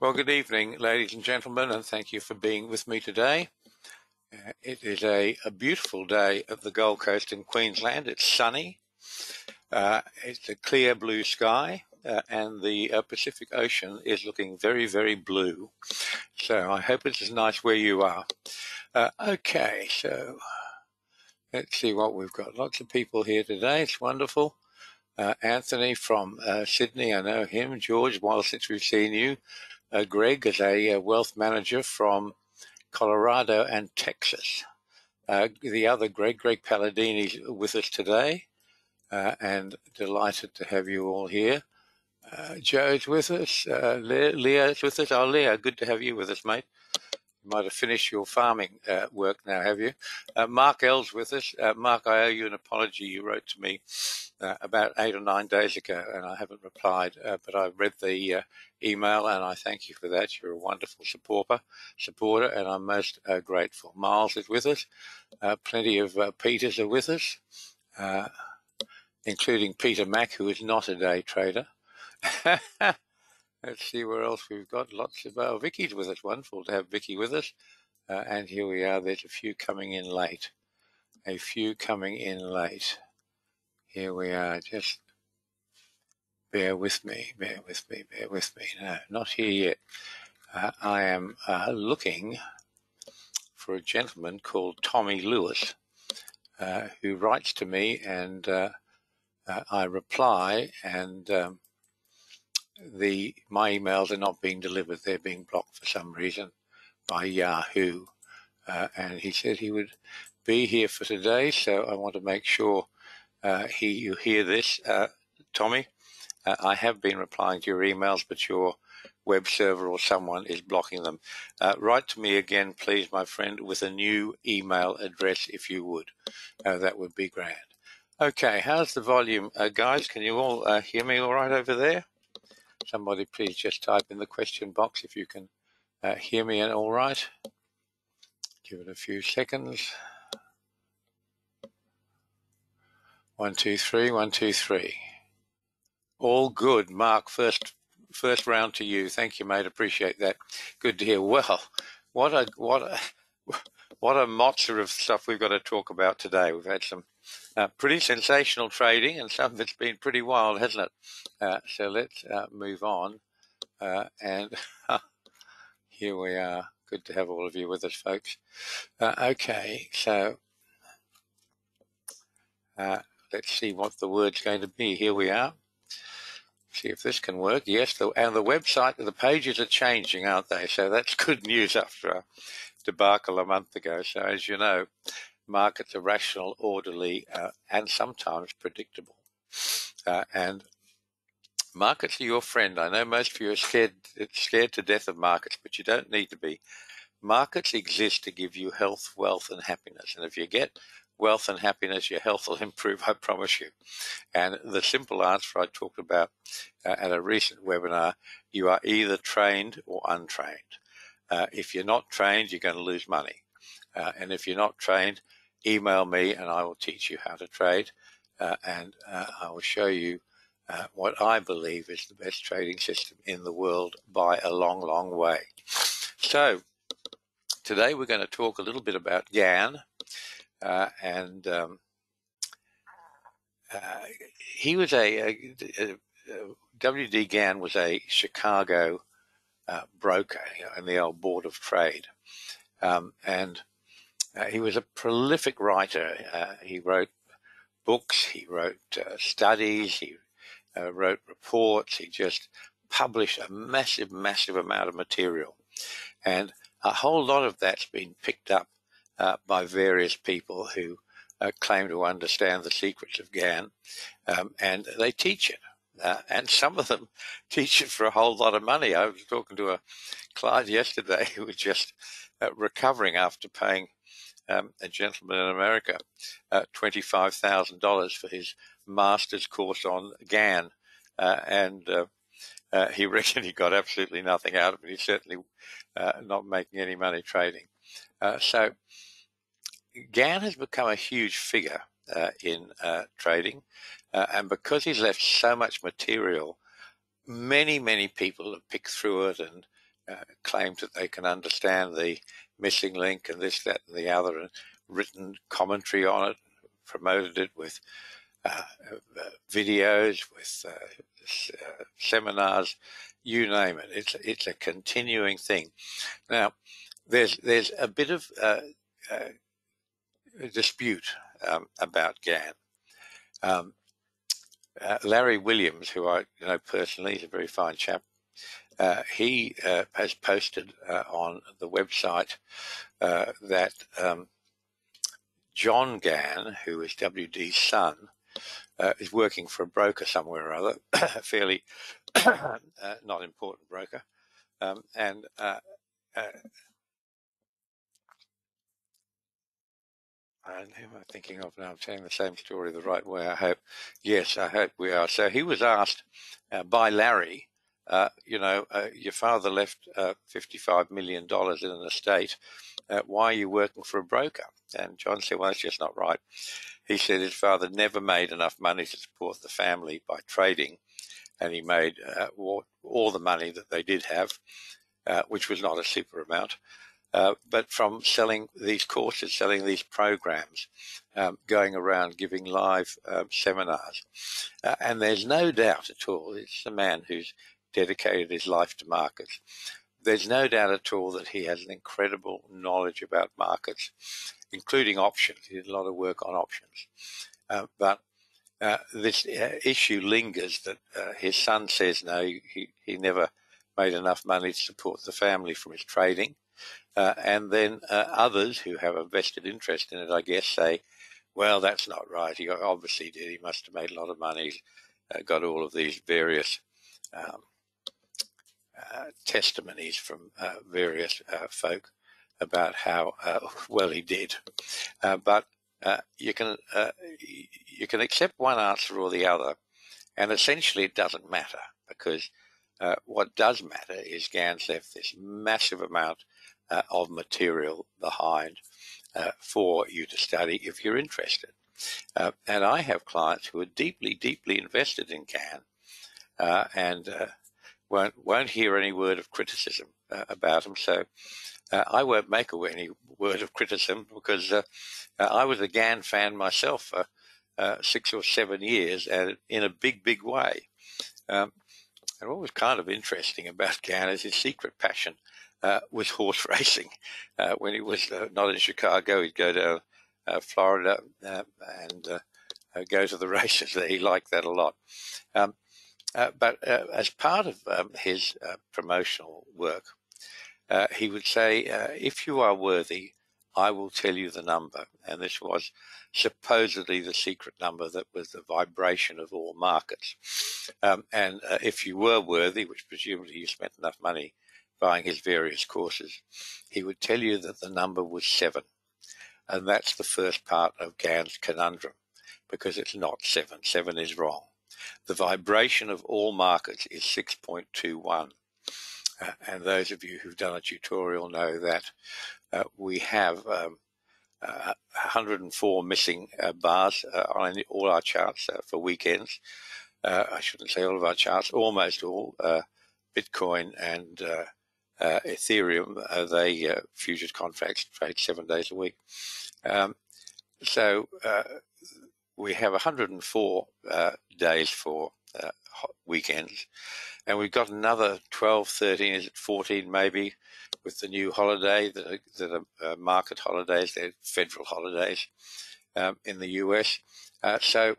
Well, good evening, ladies and gentlemen, and thank you for being with me today. Uh, it is a, a, beautiful day at the Gold Coast in Queensland. It's sunny, uh, it's a clear blue sky, uh, and the uh, Pacific Ocean is looking very, very blue. So I hope it's as nice where you are. Uh, okay, so let's see what we've got. Lots of people here today. It's wonderful. Uh, Anthony from Sydney, I know him. George, while since we've seen you uh, Greg is a, a, wealth manager from Colorado and Texas. Uh, the other Greg, Greg Palladini, is with us today, uh, and delighted to have you all here. Uh, Joe's with us. Uh, Leah's with us. Oh, Leah, good to have you with us, mate. You might have finished your farming uh, work now, have you? Uh, Mark L's with us. Uh, Mark, I owe you an apology. You wrote to me uh, about eight or nine days ago, and I haven't replied, uh, but I've read the uh, email, and I thank you for that. You're a wonderful supporter, supporter, and I'm most grateful. Miles is with us. plenty of Peters are with us, including Peter Mack, who is not a day trader. Let's see where else we've got. Lots of oh, Vicky's with us. Wonderful to have Vicky with us. Uh, and here we are. There's a few coming in late. A few coming in late. Here we are. Just bear with me. Bear with me. Bear with me. No, not here yet. Uh, I am uh, looking for a gentleman called Tommy Lewis, uh, who writes to me, and uh, I reply, and um, the my emails are not being delivered; they're being blocked for some reason by Yahoo. Uh, and he said he would be here for today, so I want to make sure uh, he you hear this, uh, Tommy. Uh, I have been replying to your emails, but your web server or someone is blocking them. Uh, write to me again, please, my friend, with a new email address if you would. Uh, that would be grand. Okay, how's the volume, guys? Can you all hear me all right over there? Somebody please just type in the question box if you can uh, hear me and all right. Give it a few seconds. One, two, three, one, two, three. All good. Mark, first first round to you. Thank you, mate. Appreciate that. Good to hear. Well, what a what a what a monster of stuff we've got to talk about today. We've had some uh, pretty sensational trading, and some it's been pretty wild, hasn't it? Uh, so let's uh, move on. Uh, and here we are. Good to have all of you with us, folks. Uh, okay, so uh, let's see what the word's going to be. Here we are. See if this can work. Yes, the, and the website, the pages are changing, aren't they? So that's good news after a debacle a month ago. So as you know, markets are rational, orderly, uh, and sometimes predictable. Uh, and markets are your friend. I know most of you are scared, scared to death of markets, but you don't need to be. Markets exist to give you health, wealth, and happiness. And if you get wealth and happiness, your health will improve, I promise you. And the simple answer I talked about uh, at a recent webinar, you are either trained or untrained. Uh, if you're not trained, you're going to lose money. Uh, and if you're not trained, email me and I will teach you how to trade. Uh, and uh, I will show you uh, what I believe is the best trading system in the world by a long, long way. So today we're going to talk a little bit about Gann Uh, and um, he was a, a, a, a W.D. Gann was a Chicago uh, broker in the old Board of Trade. Um, and uh, he was a prolific writer. Uh, he wrote books, he wrote uh, studies, he uh, wrote reports, he just published a massive, massive amount of material. And a whole lot of that's been picked up uh, by various people who claim to understand the secrets of Gann, um, and they teach it. Uh, and some of them teach it for a whole lot of money. I was talking to a client yesterday who was just uh, recovering after paying um, a gentleman in America uh, $25,000 for his master's course on Gann. Uh, and uh, uh, he reckoned he got absolutely nothing out of it. He's certainly not making any money trading. so Gann has become a huge figure in trading. Uh, and because he's left so much material, many, many people have picked through it and uh, claimed that they can understand the missing link and this, that, and the other, and written commentary on it, promoted it with uh, uh, videos, with uh, uh, seminars, you name it. It's it's a continuing thing. Now, there's there's a bit of uh, dispute um, about Gann. Um, Larry Williams, who I know personally, is a very fine chap. Uh, he uh, has posted uh, on the website that um, John Gann, who is WD's son, uh, is working for a broker somewhere or other, a fairly uh, not important broker, um, and uh, and who am I thinking of now? I'm telling the same story the right way, I hope. Yes, I hope we are. So he was asked uh, by Larry, uh, you know, uh, your father left $55 million in an estate. why are you working for a broker? And John said, well, that's just not right. He said his father never made enough money to support the family by trading, and he made uh, all, all, the money that they did have, uh, which was not a super amount, uh, but from selling these courses, selling these programs, um, going around giving live um, seminars. Uh, and there's no doubt at all, it's a man who's dedicated his life to markets there's no doubt at all that he has an incredible knowledge about markets, including options. He did a lot of work on options. Uh, but uh, this uh, issue lingers that uh, his son says no, he, he never made enough money to support the family from his trading. Uh, and then uh, others who have a vested interest in it, I guess, say, well, that's not right. He obviously did. He must have made a lot of money, got all of these various um, testimonies from uh, various uh, folk about how well he did. but you can you can accept one answer or the other, and essentially it doesn't matter because uh, what does matter is Gann's left this massive amount uh, of material behind uh, for you to study if you're interested. and I have clients who are deeply, deeply invested in Gann, and won't won't hear any word of criticism uh, about him. So uh, I won't make any word of criticism because uh, uh, I was a Gann fan myself for uh, six or seven years, and in a big, big way. Um, and what was kind of interesting about Gann is his secret passion uh, was horse racing. when he was not in Chicago, he'd go to Florida and go to the races. He liked that a lot. Um, uh, but uh, as part of um, his uh, promotional work, uh, he would say, uh, if you are worthy, I will tell you the number. And this was supposedly the secret number that was the vibration of all markets. Um, and if you were worthy, which presumably you spent enough money buying his various courses, he would tell you that the number was seven. And that's the first part of Gann's conundrum, because it's not seven. Seven is wrong. The vibration of all markets is 6.21. Uh, and those of you who've done a tutorial know that uh, we have um, uh, 104 missing uh, bars uh, on all our charts uh, for weekends. I shouldn't say all of our charts, almost all. Bitcoin and Ethereum, they futures contracts trade seven days a week. Um, so we have 104 uh, days for uh, weekends, and we've got another 12, 13, is it 14 maybe, with the new holiday that are, that are uh, market holidays, they're federal holidays um, in the US. Uh, so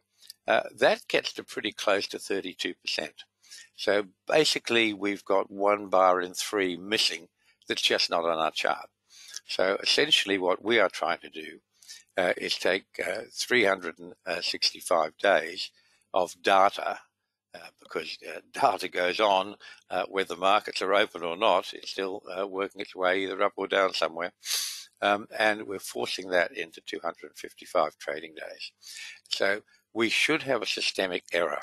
uh, that gets to pretty close to 32%. So basically, we've got one bar in three missing that's just not on our chart. So essentially, what we are trying to do uh, is take uh, 365 days of data uh, because uh, data goes on uh, whether markets are open or not. It's still working its way either up or down somewhere. Um, and we're forcing that into 255 trading days. So we should have a systemic error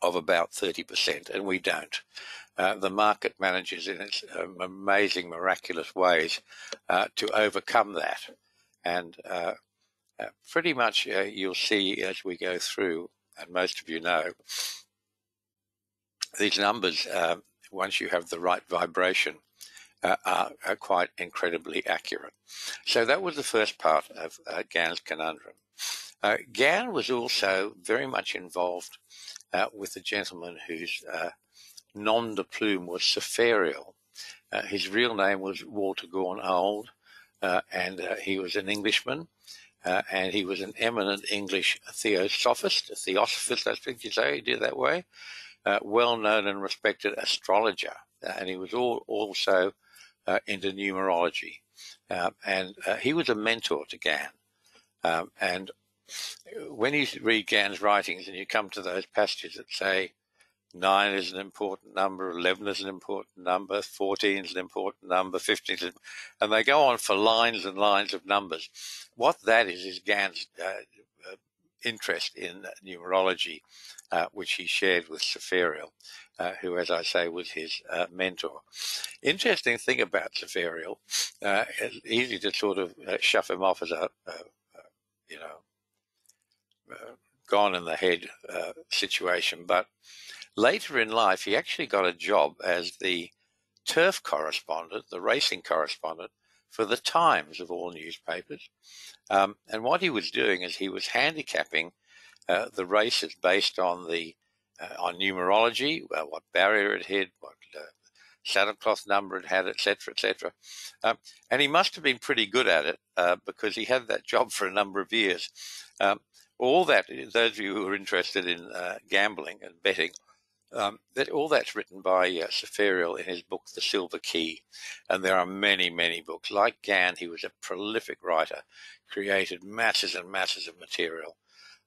of about 30%, and we don't. Uh, the market manages in its um, amazing, miraculous ways uh, to overcome that. And uh, uh, pretty much uh, you'll see as we go through, and most of you know, these numbers, um, once you have the right vibration, uh, are, are, quite incredibly accurate. So that was the first part of uh, Gann's conundrum. Uh, was also very much involved uh, with a gentleman whose nom de plume was. Uh, his real name was Walter Gorn Old, and he was an Englishman. and he was an eminent English theosophist, theosophist, I think you say, he did that way, well known and respected astrologer. and he was all, also uh, into numerology. Uh, and uh, he was a mentor to Gann. Um, and when you read Gann's writings and you come to those passages that say nine is an important number, 11 is an important number, 14 is an important number, 15 is, and they go on for lines and lines of numbers. What that is, is Gann's uh, uh, interest in numerology, uh, which he shared with Sepharial uh, who, as I say, was his uh, mentor. Interesting thing about Sepharial, uh, easy to sort of shove him off as a, you know, gone in the head situation, but later in life, he actually got a job as the turf correspondent, the racing correspondent for the Times of all newspapers. Um, and what he was doing is he was handicapping uh, the races based on the uh, on numerology, what barrier it hit, what uh, saddlecloth number it had, etc., etc. Um, and he must have been pretty good at it uh, because he had that job for a number of years. Um, all that, those of you who are interested in uh, gambling and betting, um, that all that's written by uh, Sepharial in his book, The Silver Key. And there are many, many books. Like Gann, he was a prolific writer, created masses and masses of material.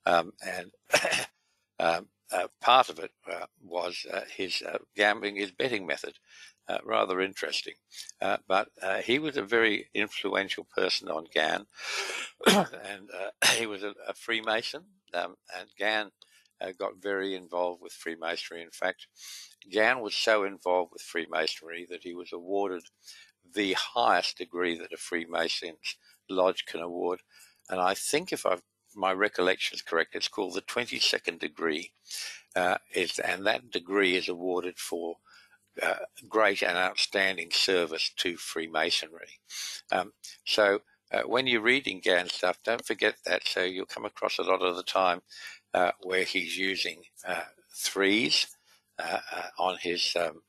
Um, and um, uh, part of it uh, was uh, his uh, gambling, his betting method. Uh, rather interesting. Uh, but he was a very influential person on Gann, and he was a, a Freemason. Um, and Gann got very involved with Freemasonry. In fact, Gann was so involved with Freemasonry that he was awarded the highest degree that a Freemason's lodge can award. And I think, if I've my recollection is correct, it's called the 22nd degree. Uh, is, and that degree is awarded for uh, great and outstanding service to Freemasonry. Um, so uh, when you're reading Gann stuff, don't forget that. So you'll come across a lot of the time uh, where he's using uh, threes uh, on his um,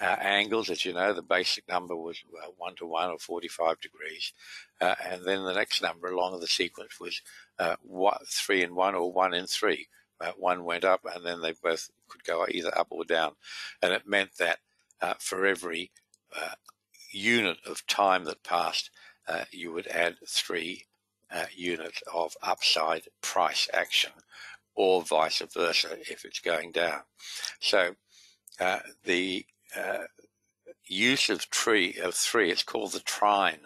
uh, angles. As you know, the basic number was uh, 1 to 1 or 45 degrees. Uh, and then the next number along the sequence was uh, 3 in 1 or 1 in 3. Uh, one went up and then they both could go either up or down. And it meant that uh, for every unit of time that passed, you would add 3 units of upside price action or vice versa if it's going down. So uh, the uh, use of tree of three. It's called the trine,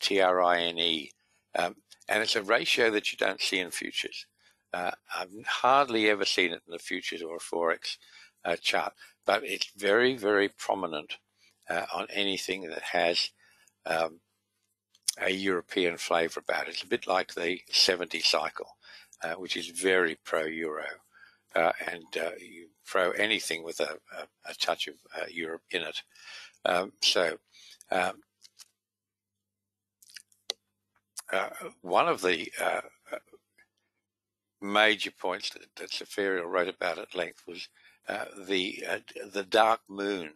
T R I N E, um, and it's a ratio that you don't see in futures. Uh, I've hardly ever seen it in the futures or a forex uh, chart, but it's very, very prominent uh, on anything that has um, a European flavour about it. It's a bit like the 70 cycle, uh, which is very pro-euro, uh, and you throw anything with a, a, a touch of uh, Europe in it. Um, so, um, uh, one of the uh, uh major points that, that wrote about at length was uh, the uh, the dark moon,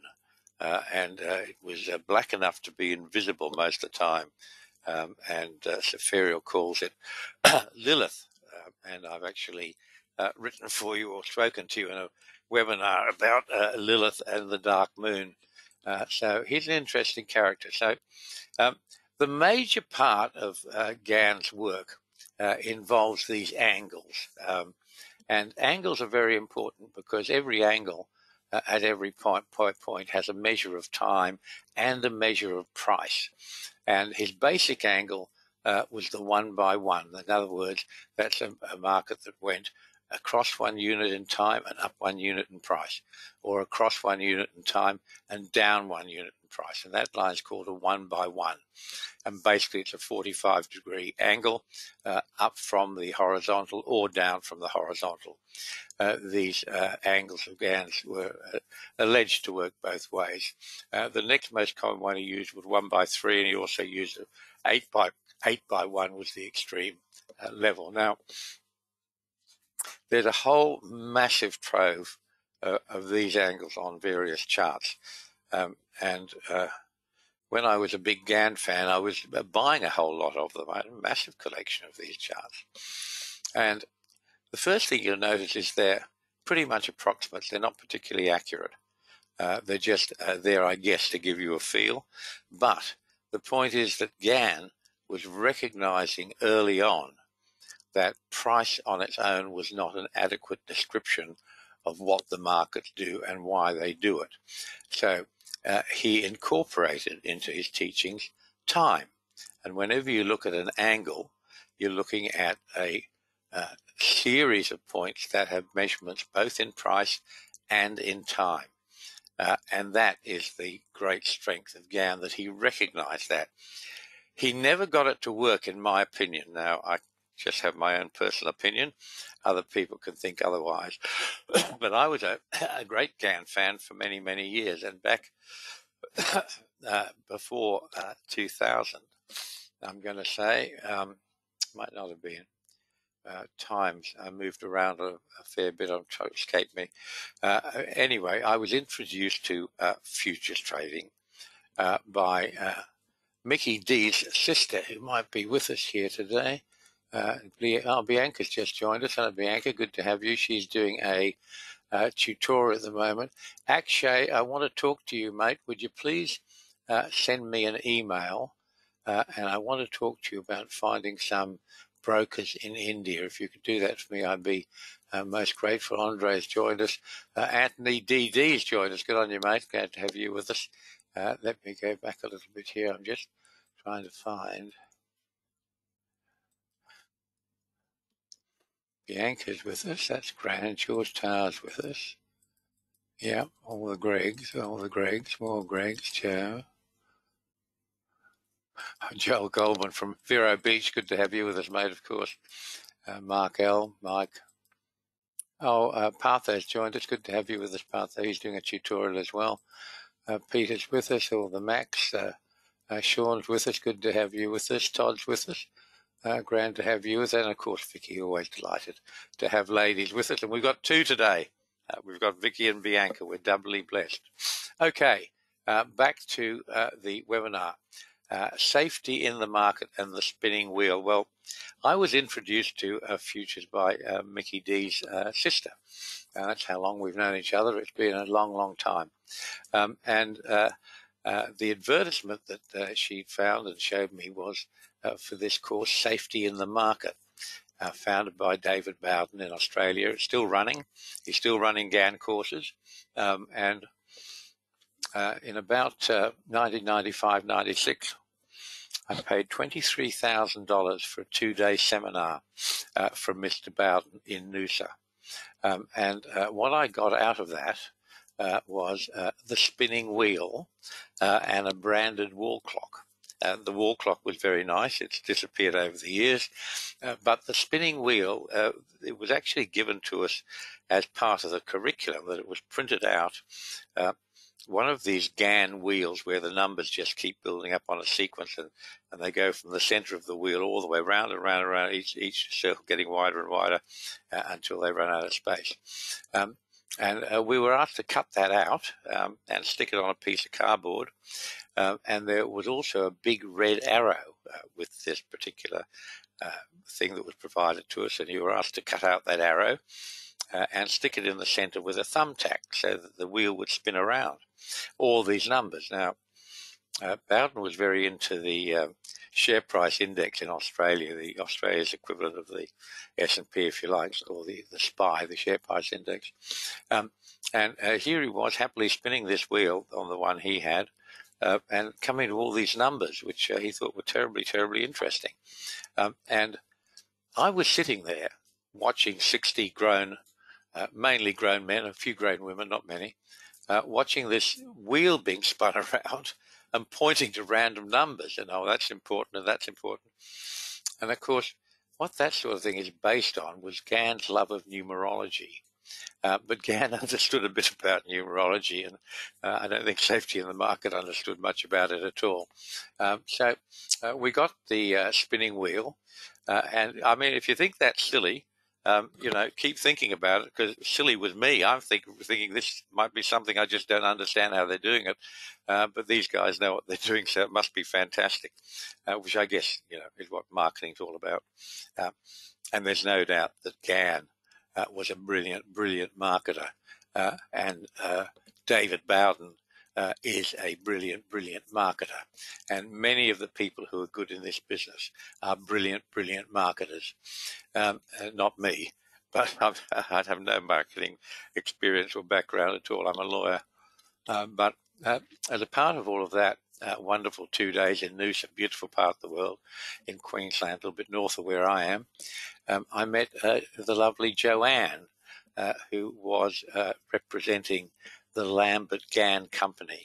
and it was black enough to be invisible most of the time. Um, and uh, calls it Lilith, and I've actually written for you or spoken to you in a webinar about uh, Lilith and the Dark Moon. Uh, so he's an interesting character. So um, the major part of uh, Gann's work uh, involves these angles. Um, and angles are very important because every angle uh, at every point, point, point has a measure of time and a measure of price. And his basic angle uh, was the one by one. In other words, that's a, a market that went across one unit in time and up one unit in price, or across one unit in time and down one unit in price, and that line is called a one by one. And basically, it's a 45 degree angle uh, up from the horizontal or down from the horizontal. Uh, these uh, angles of Gann's were uh, alleged to work both ways. Uh, the next most common one he used was one by three, and he also used eight by eight by one was the extreme uh, level. Now, there's a whole massive trove uh, of these angles on various charts. Um, and uh, when I was a big Gann fan, I was uh, buying a whole lot of them. I had a massive collection of these charts. And the first thing you'll notice is they're pretty much approximate. They're not particularly accurate. Uh, they're just uh, there, I guess, to give you a feel. But the point is that Gann was recognizing early on that price on its own was not an adequate description of what the markets do and why they do it. So uh, he incorporated into his teachings time. And whenever you look at an angle, you're looking at a uh, series of points that have measurements both in price and in time. Uh, and that is the great strength of Gann that he recognized that. He never got it to work, in my opinion. Now, I just have my own personal opinion. Other people can think otherwise. but I was a, a, great Gann fan for many, many years. And back uh, before uh, 2000, I'm going to say, um, might not have been. Uh, times I moved around a, a, fair bit. I'm trying to escape me. Uh, anyway, I was introduced to uh, futures trading uh, by Mickey D's sister, who might be with us here today. Uh, oh, Bianca's just joined us. Hello, Bianca. Good to have you. She's doing a uh, tutorial at the moment. Akshay, I want to talk to you, mate. Would you please uh, send me an email? Uh, and I want to talk to you about finding some brokers in India. If you could do that for me, I'd be uh, most grateful. Andre's joined us. Uh, Anthony DD's joined us. Good on you, mate. Glad to have you with us. let me go back a little bit here. I'm just trying to find. Bianca's with us. That's grand. George Towers with us. Yeah, all the Gregs, all the Gregs, more Gregs, Joe. Joel Goldman from Vero Beach. Good to have you with us, mate, of course. Uh, Mark L. Mike. Oh, uh, Partho's joined us. Good to have you with us, Partho. He's doing a tutorial as well. Uh, Peter's with us, all the Max. Uh, uh, Sean's with us. Good to have you with us. Todd's with us. Uh, grand to have you with. And of course, Vicky, always delighted to have ladies with us. And we've got two today. Uh, we've got Vicky and Bianca. We're doubly blessed. Okay, uh, back to uh, the webinar. Uh, safety in the market and the spinning wheel. Well, I was introduced to uh, futures by Mickey D's sister. that's how long we've known each other. It's been a long, long time. Um, and the advertisement that she found and showed me was for this course, Safety in the Market, uh, founded by David Bowden in Australia. It's still running. He's still running Gann courses. Um, and uh, in about 1995 uh, 96, I paid $23,000 for a two day seminar uh, from Mr. Bowden in Noosa. Um, and uh, what I got out of that uh, was uh, the spinning wheel uh, and a branded wall clock. Uh, the wall clock was very nice. It's disappeared over the years. Uh, but the spinning wheel, uh, it was actually given to us as part of the curriculum that it was printed out. Uh, one of these Gann wheels where the numbers just keep building up on a sequence and, and they go from the center of the wheel all the way around and around and around, each, each circle getting wider and wider uh, until they run out of space. Um, and uh, we were asked to cut that out um, and stick it on a piece of cardboard. Uh, and there was also a big red arrow uh, with this particular uh, thing that was provided to us. And you were asked to cut out that arrow uh, and stick it in the center with a thumbtack so that the wheel would spin around all these numbers. Now, Bowden was very into the share price index in Australia, the Australia's equivalent of the S&P, if you like, or the, the SPI, the share price index. Um, and uh, here he was happily spinning this wheel on the one he had uh, and coming to all these numbers, which uh, he thought were terribly, terribly interesting. Um, and I was sitting there watching 60 grown, uh, mainly grown men, a few grown women, not many, uh, watching this wheel being spun around and pointing to random numbers and oh that's important and that's important and of course what that sort of thing is based on was Gann's love of numerology uh, but Gann understood a bit about numerology, and uh, I don't think safety in the market understood much about it at all. Um, so uh, we got the uh, spinning wheel, uh, and I mean, if you think that's silly, um, you know, keep thinking about it because silly with me. I'm think, thinking this might be something I just don't understand how they're doing it, uh, but these guys know what they're doing, so it must be fantastic, which I guess you know is what marketing's all about. and there's no doubt that Gann uh, was a brilliant, brilliant marketer. Uh, and uh, David Bowden uh, is a brilliant, brilliant marketer. And many of the people who are good in this business are brilliant, brilliant marketers. Um, uh, not me, but I've, I have no marketing experience or background at all. I'm a lawyer. Um, but uh, as a part of all of that, uh, wonderful two days in Noosa, beautiful part of the world in Queensland, a little bit north of where I am. Um, I met uh, the lovely Joanne, uh, who was representing the Lambert Gann Company.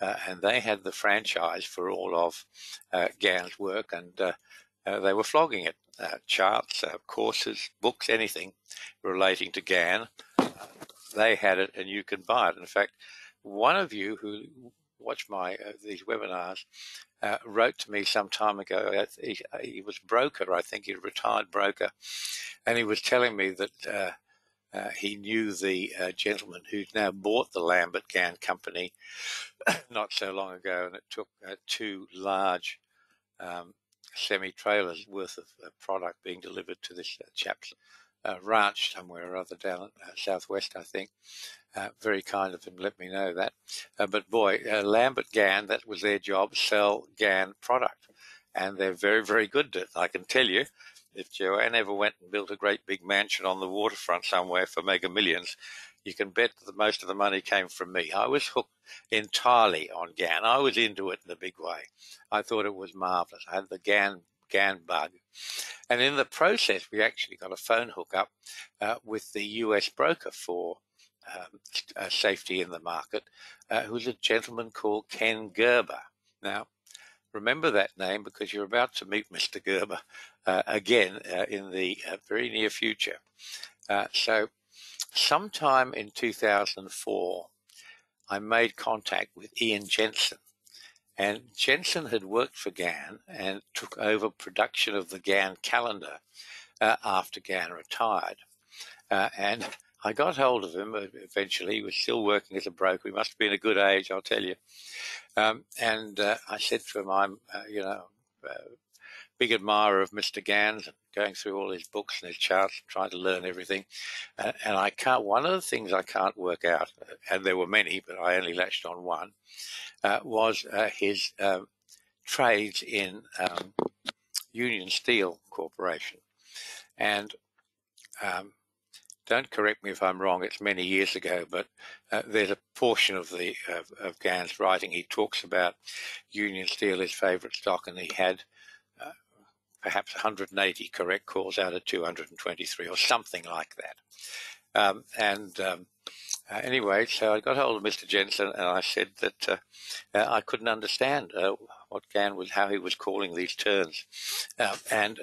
Uh, and they had the franchise for all of uh, Gann's work, and they were flogging it. charts, courses, books, anything relating to Gann. they had it, and you can buy it. In fact, one of you who watch my uh, these webinars uh, wrote to me some time ago. He, he, was broker, I think he retired broker, and he was telling me that uh, uh he knew the uh, gentleman who's now bought the Lambert Gann company not so long ago, and it took uh, two large um, semi trailers worth of product being delivered to this chap's ranch somewhere or other down southwest, I think. Uh, very kind of him, let me know that. Uh, but boy, uh, Lambert Gann, that was their job, sell Gann product. And they're very, very good at it. I can tell you, if Joanne ever went and built a great big mansion on the waterfront somewhere for mega millions, you can bet that most of the money came from me. I was hooked entirely on Gann. I was into it in a big way. I thought it was marvelous. I had the GAN Gann bug. And in the process, we actually got a phone hookup uh, with the US broker for um, uh, safety in the market, uh, who's a gentleman called Ken Gerber. Now, remember that name because you're about to meet Mr. Gerber again uh, in the uh, very near future. Uh, so, sometime in 2004, I made contact with Ian Jensen. And Jensen had worked for Gann and took over production of the Gann calendar after Gann retired. and I got hold of him eventually. He was still working as a broker. He must have been a good age, I'll tell you. Um, and uh, I said to him, I'm, uh, you know, uh, big admirer of Mr. Gann's, going through all his books and his charts, trying to learn everything. Uh, and I can't, one of the things I can't work out, uh, and there were many, but I only latched on one, uh, was his um, trades in um, Union Steel Corporation. And um, don't correct me if I'm wrong, it's many years ago, but uh, there's a portion of the of, of writing he talks about Union Steel, his favourite stock, and he had uh, perhaps 180 correct calls out of 223 or something like that. Um, and um, uh, anyway, so I got hold of Mr. Jensen and I said that uh, uh, I couldn't understand uh, what Gann was, how he was calling these turns. Um, and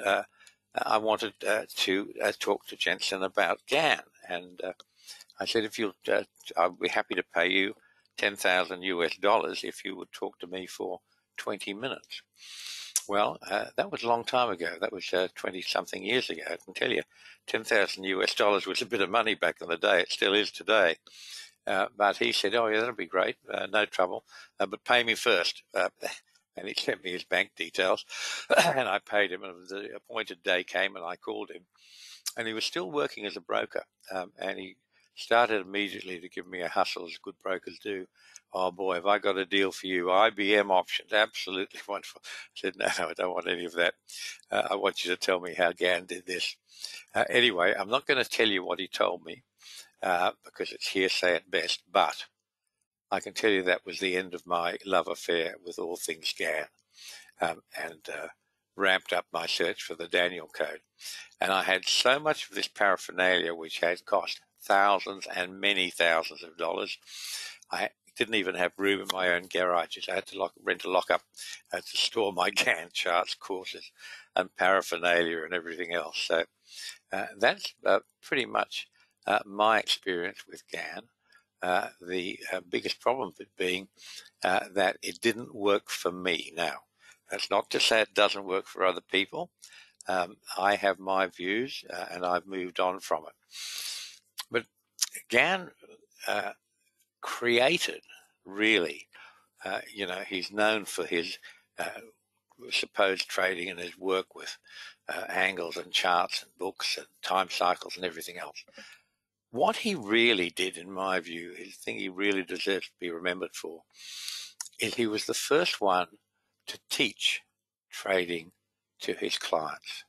I wanted uh, to uh, talk to Jensen about Gann. And uh, I said, if you'll, uh, I'd be happy to pay you 10,000 US dollars if you would talk to me for 20 minutes. Well, uh, that was a long time ago. That was 20 something years ago. I can tell you, 10,000 US dollars was a bit of money back in the day. It still is today. Uh, but he said, "Oh yeah, that'll be great, uh, no trouble, uh, but pay me first and he sent me his bank details, and I paid him. And the appointed day came, and I called him, and he was still working as a broker, um, and he started immediately to give me a hustle, as good brokers do. Oh boy, have I got a deal for you? IBM options, absolutely wonderful. I said, no, no, I don't want any of that. Uh, I want you to tell me how Gann did this. Uh, anyway, I'm not going to tell you what he told me uh, because it's hearsay at best, but I can tell you that was the end of my love affair with all things Gann um, and uh, ramped up my search for the Daniel Code. And I had so much of this paraphernalia, which had cost thousands and many thousands of dollars. I didn't even have room in my own garages. I had to lock, rent a lockup uh, to store my Gann charts, courses, and paraphernalia and everything else. So uh, that's uh, pretty much uh, my experience with Gann. Uh, the uh, biggest problem with being that it didn't work for me. Now, that's not to say it doesn't work for other people. Um, I have my views and I've moved on from it. Gann created really. Uh, you know, he's known for his uh, supposed trading and his work with uh, angles and charts and books and time cycles and everything else. What he really did, in my view, the thing he really deserves to be remembered for, is he was the first one to teach trading to his clients.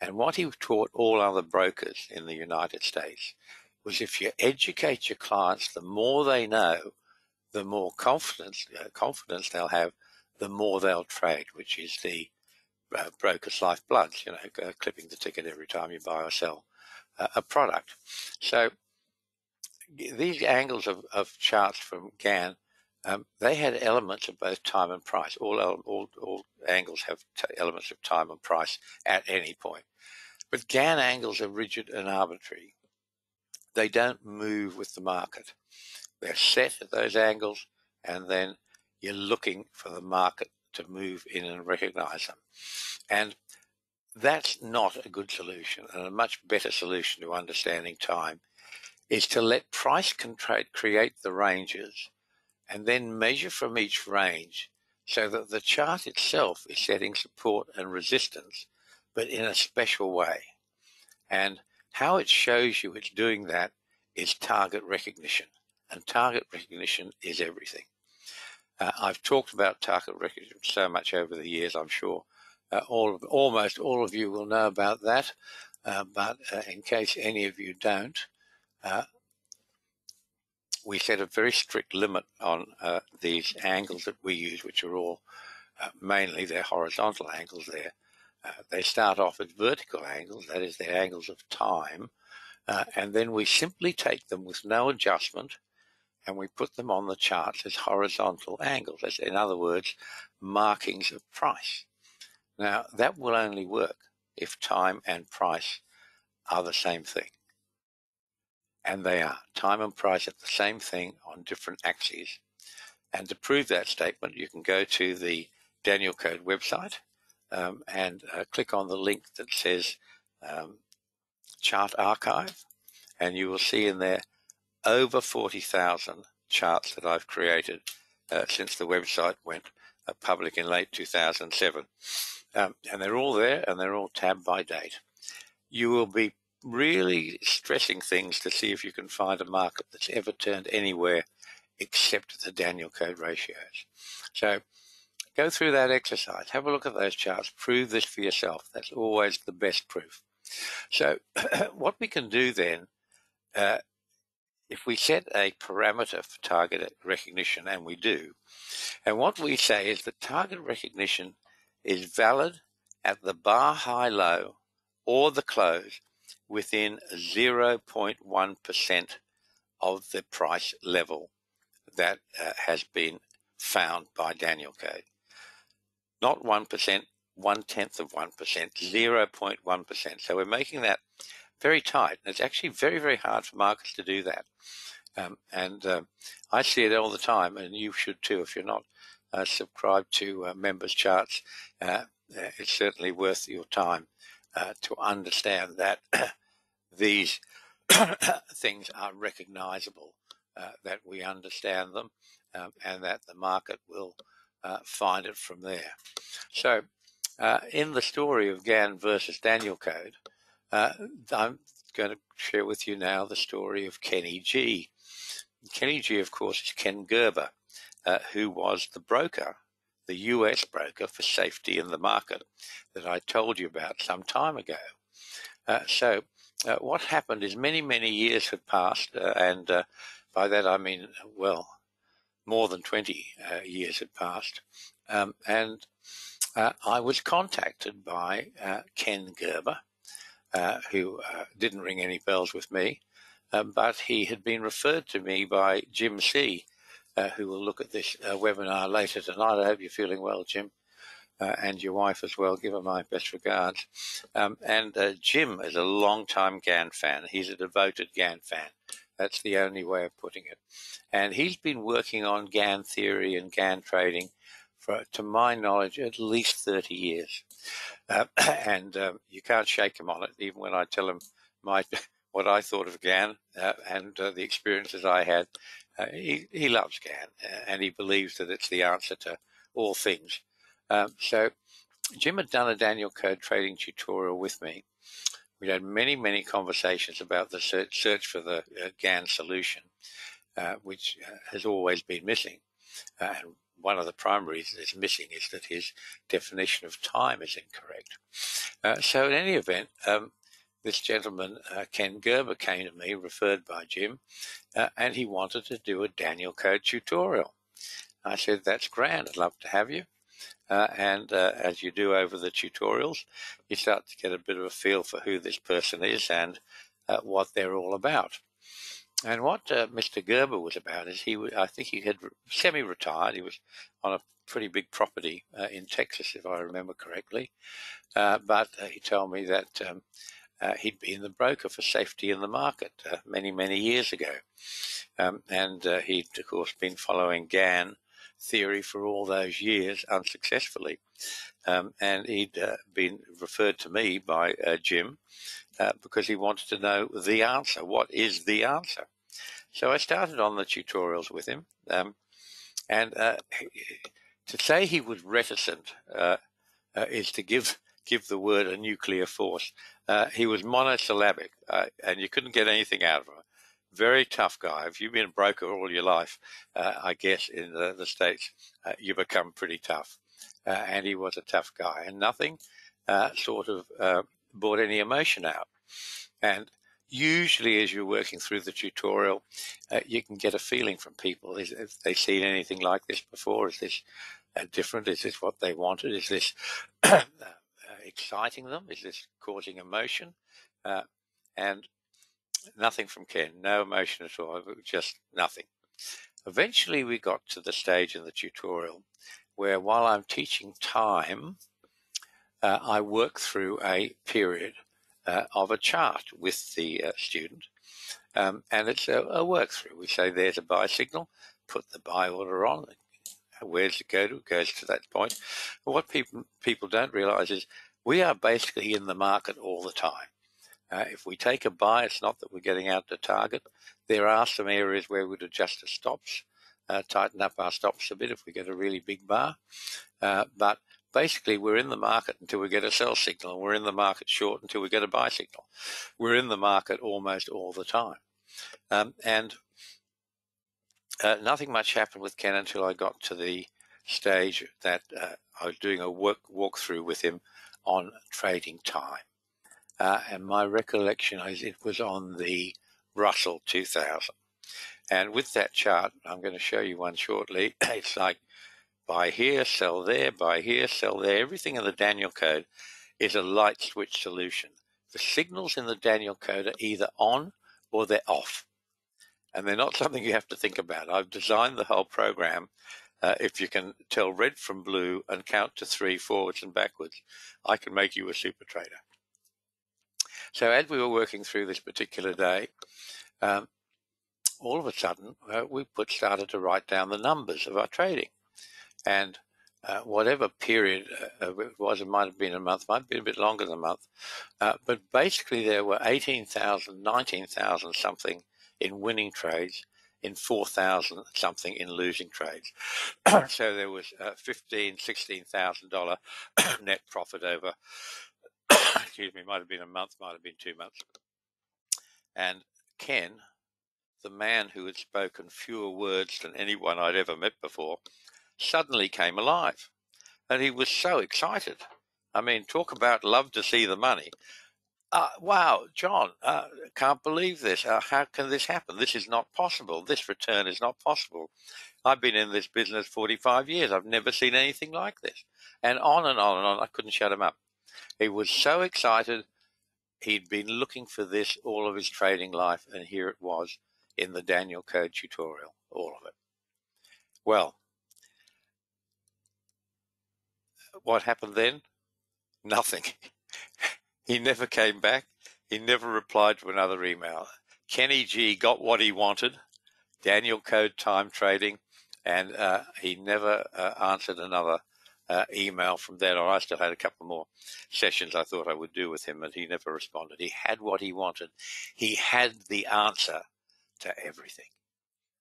And what he taught all other brokers in the United States was if you educate your clients, the more they know, the more confidence uh, confidence they'll have, the more they'll trade, which is the uh, broker's lifeblood. You know, uh, clipping the ticket every time you buy or sell a product. So these angles of, of charts from Gann, um, they had elements of both time and price. All all all angles have elements of time and price at any point. But Gann angles are rigid and arbitrary. They don't move with the market. They're set at those angles, and then you're looking for the market to move in and recognize them. And that's not a good solution. And a much better solution to understanding time is to let price create the ranges and then measure from each range so that the chart itself is setting support and resistance, but in a special way. And how it shows you it's doing that is target recognition and target recognition is everything. Uh, I've talked about target recognition so much over the years, I'm sure uh, all of, almost all of you will know about that, uh, but uh, in case any of you don't, uh, we set a very strict limit on uh, these angles that we use, which are all mainly they're horizontal angles there. Uh, they start off at vertical angles, that is, they're angles of time, uh, and then we simply take them with no adjustment and we put them on the charts as horizontal angles, as in other words, markings of price. Now, that will only work if time and price are the same thing. And they are. Time and price are the same thing on different axes. And to prove that statement, you can go to the Daniel Code website um, and uh, click on the link that says um, Chart Archive, and you will see in there over 40,000 charts that I've created uh, since the website went uh, public in late 2007. Um, and they're all there and they're all tabbed by date. You will be really stressing things to see if you can find a market that's ever turned anywhere except the Daniel code ratios. So go through that exercise, have a look at those charts, prove this for yourself. That's always the best proof. So what we can do then uh, if we set a parameter for target recognition, and we do, and what we say is that target recognition is valid at the bar high low or the close within 0.1% of the price level that uh, has been found by Daniel Code. Not 1%, one tenth of 1%, 0.1%. So we're making that very tight. And It's actually very, very hard for markets to do that. Um, and uh, I see it all the time, and you should too if you're not uh, subscribed to uh, members charts. Uh, uh, it's certainly worth your time uh, to understand that these things are recognizable, that we understand them, um, and that the market will find it from there. So, in the story of Gann versus Daniel Code, I'm going to share with you now the story of Kenny G. Kenny G, of course, is Ken Gerber, uh, who was the broker, the US broker for safety in the market that I told you about some time ago. Uh, so, uh, what happened is many, many years had passed, uh, and uh, by that I mean, well, more than 20 uh, years had passed. Um, and I was contacted by Ken Gerber, who didn't ring any bells with me, um, but he had been referred to me by Jim C., uh, who will look at this uh, webinar later tonight. I hope you're feeling well, Jim. Uh, and your wife as well. Give her my best regards. Um, and uh, Jim is a long-time Gann fan. He's a devoted Gann fan. That's the only way of putting it. And he's been working on Gann theory and Gann trading for, to my knowledge, at least 30 years. Uh, and um, you can't shake him on it, even when I tell him my what I thought of Gann uh, and uh, the experiences I had. Uh, he, he loves Gann uh, and he believes that it's the answer to all things. Um, so Jim had done a Daniel Code trading tutorial with me. We had many, many conversations about the search, search for the uh, Gann solution, which has always been missing. and one of the primary reasons it's missing is that his definition of time is incorrect. Uh, so in any event, um, this gentleman, uh, Ken Gerber, came to me, referred by Jim, uh, and he wanted to do a Daniel Code tutorial. I said, that's grand, I'd love to have you. Uh, and uh, as you do over the tutorials, you start to get a bit of a feel for who this person is and uh, what they're all about. And what uh, Mr. Gerber was about is he, I think he had semi-retired. He was on a pretty big property uh, in Texas, if I remember correctly. Uh, but uh, he told me that um, uh, he'd been the broker for safety in the market uh, many, many years ago. Um, and he'd, of course, been following Gann theory for all those years unsuccessfully. Um, and he'd been referred to me by Jim uh, because he wanted to know the answer. What is the answer? So I started on the tutorials with him. Um, and uh, to say he was reticent uh, uh is to give give the word a nuclear force. Uh, he was monosyllabic, uh, and you couldn't get anything out of him. Very tough guy. If you've been a broker all your life, I guess in the, the States, you become pretty tough. and he was a tough guy, and nothing sort of brought any emotion out. And usually as you're working through the tutorial, uh, you can get a feeling from people. Is, if they've seen anything like this before, is this uh, different? Is this what they wanted? Is this uh, exciting them? Is this causing emotion? Uh, and nothing from Ken, no emotion at all, just nothing. Eventually we got to the stage in the tutorial where while I'm teaching time, uh, I work through a period uh, of a chart with the uh, student. Um, and it's a, a work through. We say there's a buy signal, put the buy order on. Where does it go to? It goes to that point. What people people don't realize is we are basically in the market all the time. Uh, if we take a buy, it's not that we're getting out to target. There are some areas where we'd adjust the stops, uh, tighten up our stops a bit if we get a really big bar. Uh, but basically we're in the market until we get a sell signal and we're in the market short until we get a buy signal. We're in the market almost all the time. Um, and uh, nothing much happened with Ken until I got to the stage that uh, I was doing a work walkthrough with him on trading time. Uh, and my recollection is it was on the Russell 2000. And with that chart, I'm going to show you one shortly. It's like buy here, sell there, buy here, sell there. Everything in the Daniel code is a light switch solution. The signals in the Daniel code are either on or they're off. And they're not something you have to think about. I've designed the whole program. Uh, if you can tell red from blue and count to three forwards and backwards, I can make you a super trader. So as we were working through this particular day, um, all of a sudden uh, we put started to write down the numbers of our trading and uh, whatever period uh, it was, it might have been a month, might have been a bit longer than a month, uh, but basically there were 18,000, 19,000 something in winning trades, in 4,000 something in losing trades. so there was uh, 15, 16,000 dollar net profit over. Excuse me, might have been a month, might have been two months. And Ken, the man who had spoken fewer words than anyone I'd ever met before, suddenly came alive. And he was so excited. I mean, talk about love to see the money. Uh, wow, John, uh, can't believe this. Uh, how can this happen? This is not possible. This return is not possible. I've been in this business 45 years. I've never seen anything like this. And on and on and on. I couldn't shut him up. He was so excited. he'd been looking for this all of his trading life, and here it was in the Daniel Code tutorial, all of it. Well, what happened then? Nothing. he never came back. He never replied to another email. Kenny G got what he wanted, Daniel Code time trading, and uh, he never uh, answered another uh, email from on. I still had a couple more sessions I thought I would do with him, and he never responded. He had what he wanted. He had the answer to everything.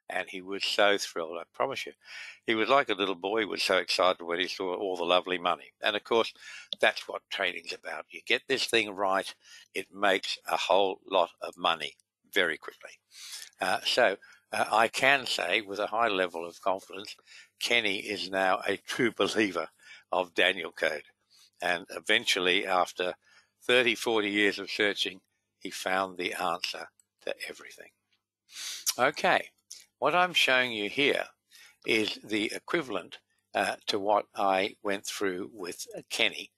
And he was so thrilled, I promise you. He was like a little boy. He was so excited when he saw all the lovely money. And of course, that's what training's about. You get this thing right, it makes a whole lot of money very quickly. Uh, so uh, I can say with a high level of confidence, Kenny is now a true believer of Daniel Code. And eventually, after 30, 40 years of searching, he found the answer to everything. Okay, what I'm showing you here is the equivalent uh, to what I went through with Kenny.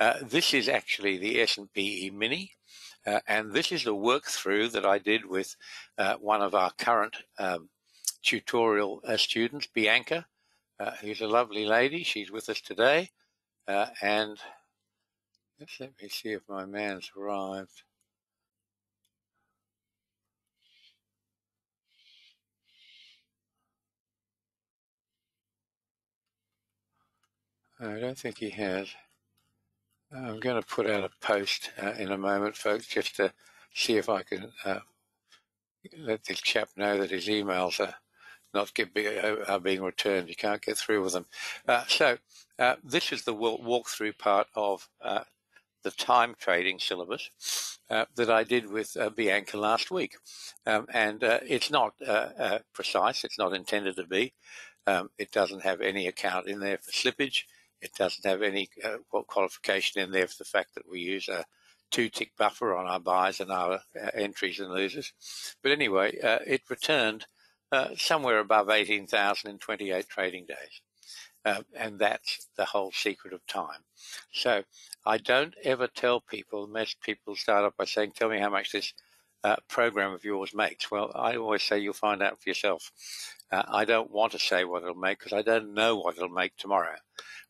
Uh, this is actually the S&P Mini, uh, and this is a work through that I did with uh, one of our current um, tutorial uh, students, Bianca, uh, who's a lovely lady. She's with us today. and let's let me see if my man's arrived. I don't think he has. I'm going to put out a post uh, in a moment, folks, just to see if I can uh, let this chap know that his emails are not get, uh, are being returned. You can't get through with them. Uh, so uh, this is the walkthrough part of uh, the time trading syllabus that I did with Bianca last week. Um, and it's not precise. It's not intended to be. Um, it doesn't have any account in there for slippage. It doesn't have any uh, qualification in there for the fact that we use a two tick buffer on our buys and our uh, entries and losers. But anyway, uh, it returned uh, somewhere above 18,000 in 28 trading days. Uh, and that's the whole secret of time. So I don't ever tell people, most people start off by saying, tell me how much this uh, program of yours makes. Well, I always say you'll find out for yourself. Uh, I don't want to say what it'll make because I don't know what it'll make tomorrow.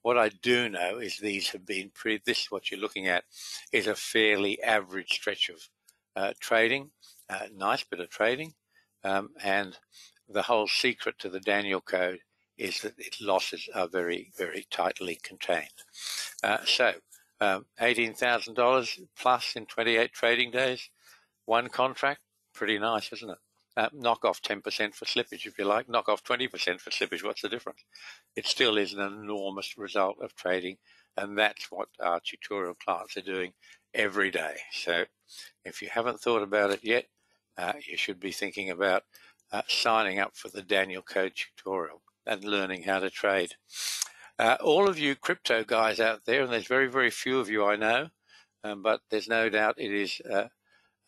What I do know is these have been pretty, this is what you're looking at is a fairly average stretch of uh, trading, uh, nice bit of trading. Um, and the whole secret to the Daniel code is that its losses are very, very tightly contained. Uh, so um, $18,000 plus in 28 trading days, one contract, pretty nice, isn't it? Uh, knock off 10% for slippage, if you like, knock off 20% for slippage. What's the difference? It still is an enormous result of trading, and that's what our tutorial clients are doing every day. So if you haven't thought about it yet, uh, you should be thinking about uh, signing up for the Daniel Code tutorial and learning how to trade. Uh, all of you crypto guys out there, and there's very, very few of you I know, um, but there's no doubt it is uh,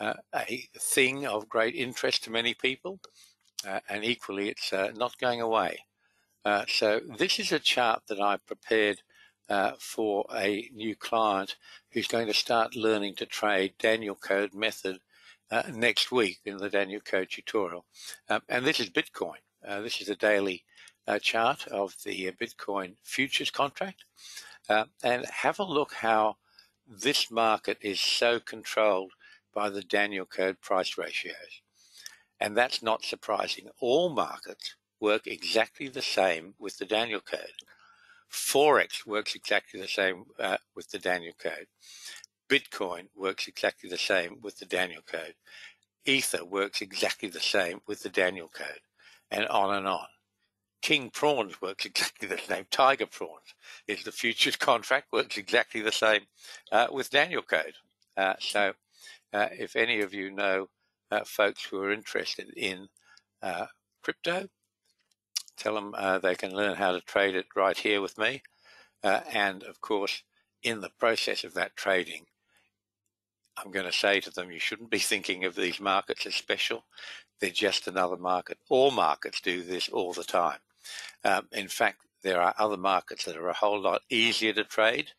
uh, a thing of great interest to many people, uh, and equally, it's uh, not going away. Uh, so this is a chart that I prepared uh, for a new client who's going to start learning to trade Daniel Code method uh, next week in the Daniel Code tutorial. Um, and this is Bitcoin. this is a daily chart of the Bitcoin futures contract. and have a look how this market is so controlled by the Daniel Code price ratios. And that's not surprising. All markets work exactly the same with the Daniel Code. Forex works exactly the same uh, with the Daniel Code. Bitcoin works exactly the same with the Daniel Code. Ether works exactly the same with the Daniel Code, and on and on. King Prawns works exactly the same. Tiger Prawns is the futures contract, works exactly the same uh, with Daniel Code. Uh, so uh, if any of you know uh, folks who are interested in uh, crypto, tell them uh, they can learn how to trade it right here with me. And of course, in the process of that trading, I'm going to say to them, you shouldn't be thinking of these markets as special. They're just another market. All markets do this all the time. Um, in fact, there are other markets that are a whole lot easier to trade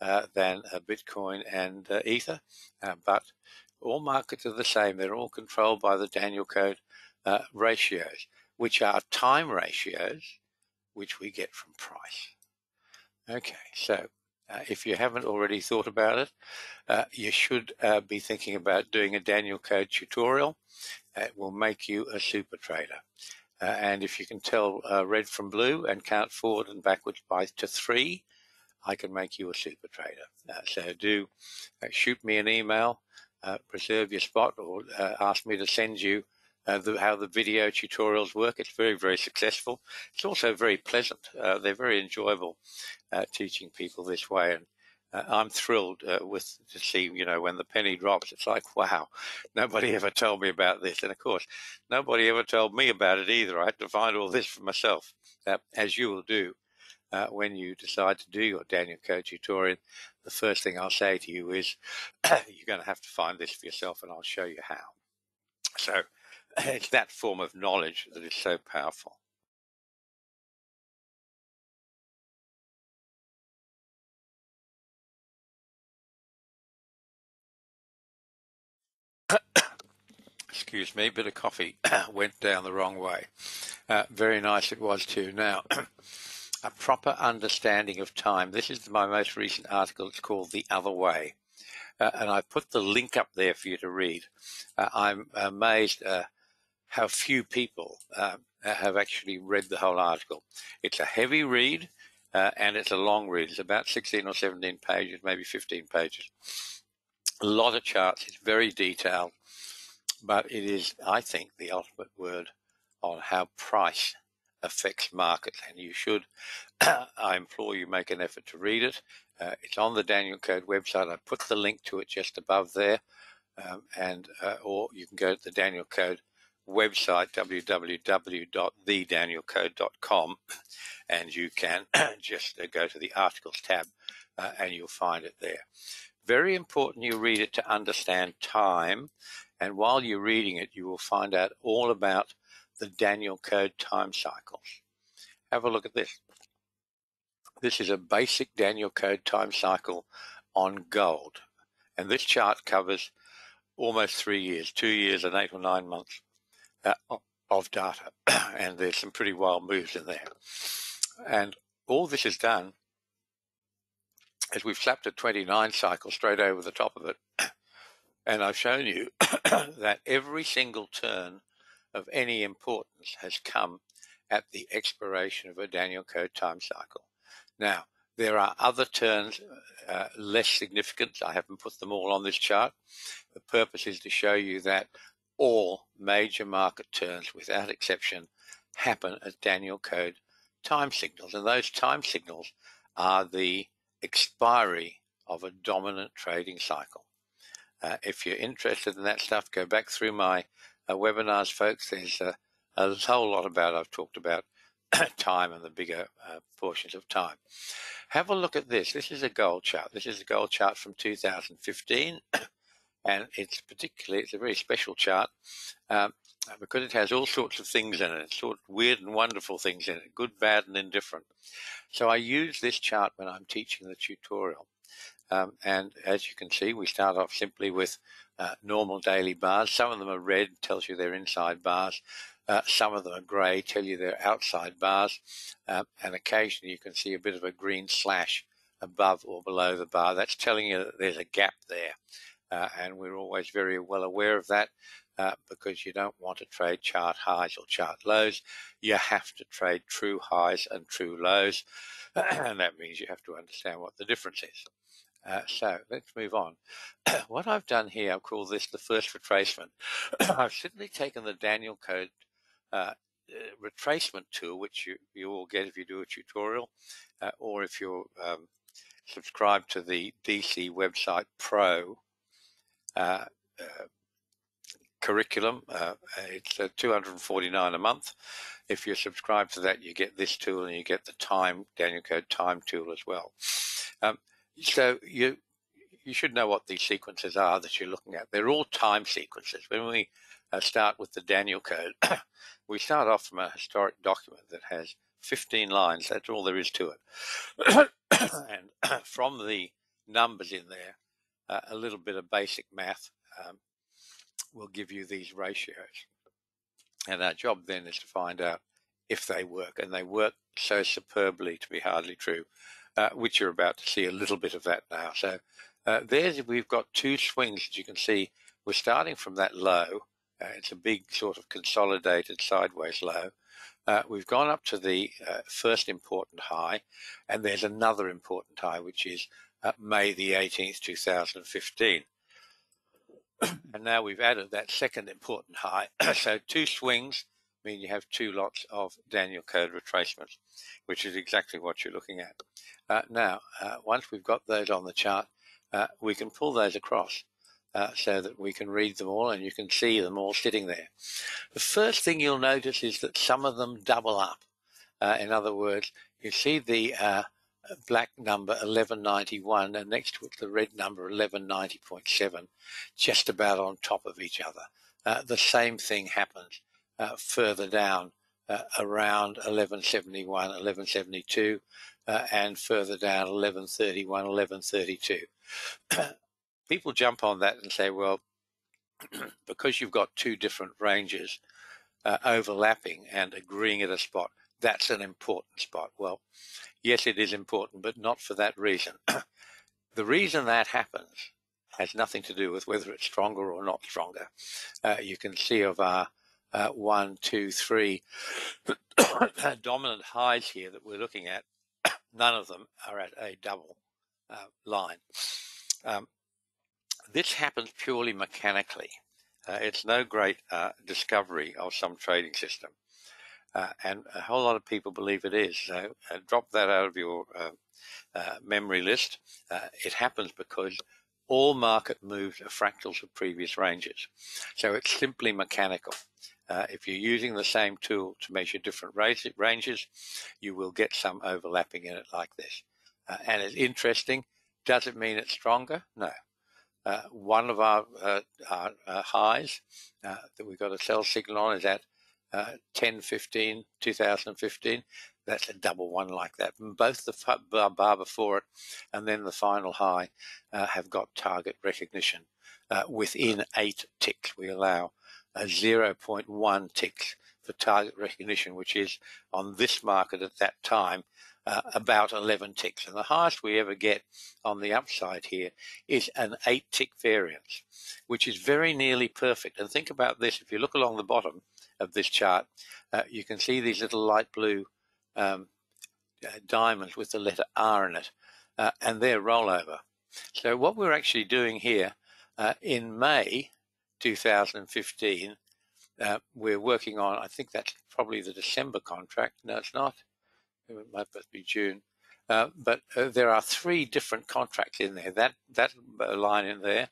uh, than uh, Bitcoin and uh, Ether, uh, but all markets are the same. They're all controlled by the Daniel Code uh, ratios, which are time ratios, which we get from price. Okay, so uh, if you haven't already thought about it, uh, you should uh, be thinking about doing a Daniel Code tutorial. It will make you a super trader. Uh, and if you can tell uh, red from blue and count forward and backwards by to three, I can make you a super trader. Uh, so do shoot me an email, reserve your spot, or ask me to send you uh, the, how the video tutorials work. It's very, very successful. It's also very pleasant. Uh, they're very enjoyable uh, teaching people this way. And uh, I'm thrilled uh, with to see, you know, when the penny drops, it's like, wow, nobody ever told me about this. And of course, nobody ever told me about it either. I had to find all this for myself, uh, as you will do. when you decide to do your Daniel Code tutorial, the first thing I'll say to you is you're going to have to find this for yourself and I'll show you how. So it's that form of knowledge that is so powerful. Excuse me, bit of coffee went down the wrong way. Uh, very nice it was too. Now, a proper understanding of time. This is my most recent article. It's called The Other Way. Uh, and I put the link up there for you to read. Uh, I'm amazed uh, how few people uh, have actually read the whole article. It's a heavy read uh, and it's a long read. It's about 16 or 17 pages, maybe 15 pages. A lot of charts. It's very detailed, but it is, I think, the ultimate word on how price affects markets. And you should, I implore you, make an effort to read it. Uh, it's on the Daniel Code website. I put the link to it just above there. Um, and uh, or you can go to the Daniel Code website www.thedanielcode.com and you can just uh, go to the articles tab uh, and you'll find it there. Very important you read it to understand time and while you're reading it you will find out all about the Daniel Code time cycles. Have a look at this. This is a basic Daniel Code time cycle on gold and this chart covers almost three years, two years and eight or nine months uh, of data, and there's some pretty wild moves in there. And all this is done is we've slapped a 29 cycle straight over the top of it, and I've shown you that every single turn of any importance has come at the expiration of a Daniel Code time cycle. Now, there are other turns uh, less significant. I haven't put them all on this chart. The purpose is to show you that all major market turns, without exception, happen at Daniel Code time signals. And those time signals are the expiry of a dominant trading cycle. Uh, if you're interested in that stuff, go back through my uh, webinars, folks. There's a, a, whole lot about I've talked about time and the bigger uh, portions of time. Have a look at this. This is a gold chart. This is a gold chart from 2015. and it's particularly it's a very special chart um, because it has all sorts of things in it, sort of weird and wonderful things in it, good, bad, and indifferent. So I use this chart when I'm teaching the tutorial. Um, and as you can see, we start off simply with uh, normal daily bars. Some of them are red, tells you they're inside bars. Uh, some of them are grey, tell you they're outside bars. Uh, and occasionally you can see a bit of a green slash above or below the bar. That's telling you that there's a gap there uh, and we're always very well aware of that uh, because you don't want to trade chart highs or chart lows. You have to trade true highs and true lows, and that means you have to understand what the difference is. Uh, so let's move on. what I've done here, I've called this the first retracement. I've simply taken the Daniel Code uh, uh, retracement tool, which you, you will get if you do a tutorial, uh, or if you're um, subscribed to the DC website Pro, uh, uh, curriculum. Uh, it's 249 a month. If you subscribe to that, you get this tool and you get the time Daniel Code time tool as well. Um, so you you should know what these sequences are that you're looking at. They're all time sequences. When we uh, start with the Daniel Code, we start off from a historic document that has 15 lines. That's all there is to it. and from the numbers in there, uh, a little bit of basic math um, will give you these ratios. And our job then is to find out if they work, and they work so superbly to be hardly true, uh, which you're about to see a little bit of that now. So uh, there's we've got two swings as you can see. We're starting from that low. Uh, it's a big sort of consolidated sideways low. Uh, we've gone up to the uh, first important high, and there's another important high, which is uh, May the 18th, 2015. and now we've added that second important high. so two swings mean you have two lots of Daniel code retracements, which is exactly what you're looking at. Uh, now, uh, once we've got those on the chart, uh, we can pull those across uh, so that we can read them all and you can see them all sitting there. The first thing you'll notice is that some of them double up. Uh, in other words, you see the uh, black number 1191 and next to it the red number 1190.7 just about on top of each other. Uh, the same thing happens uh, further down uh, around 1171, 1172 uh, and further down 1131, 1132. People jump on that and say, well, because you've got two different ranges uh, overlapping and agreeing at a spot, that's an important spot. Well, yes, it is important, but not for that reason. the reason that happens has nothing to do with whether it's stronger or not stronger. Uh, you can see of our uh, one, two, three dominant highs here that we're looking at, none of them are at a double uh, line. Um, this happens purely mechanically. Uh, it's no great uh, discovery of some trading system. Uh, and a whole lot of people believe it is. So uh, drop that out of your uh, uh, memory list. it happens because all market moves are fractals of previous ranges. So it's simply mechanical. Uh, if you're using the same tool to measure different ranges, you will get some overlapping in it like this. Uh, and it's interesting. Does it mean it's stronger? No. Uh, one of our, uh, our uh, highs uh, that we've got a sell signal on is at Uh, 10 15 2015 that's a double one like that both the bar before it and then the final high uh, have got target recognition uh, within eight ticks we allow a 0.1 ticks for target recognition, which is on this market at that time uh, about 11 ticks. And the highest we ever get on the upside here is an 8 tick variance, which is very nearly perfect. And think about this if you look along the bottom of this chart, uh, you can see these little light blue um, uh, diamonds with the letter R in it, uh, and they're rollover. So, what we're actually doing here uh, in May 2015. Uh, we're working on, I think that's probably the December contract. No, it's not. It might be June. Uh, but uh, there are three different contracts in there. That that line in there,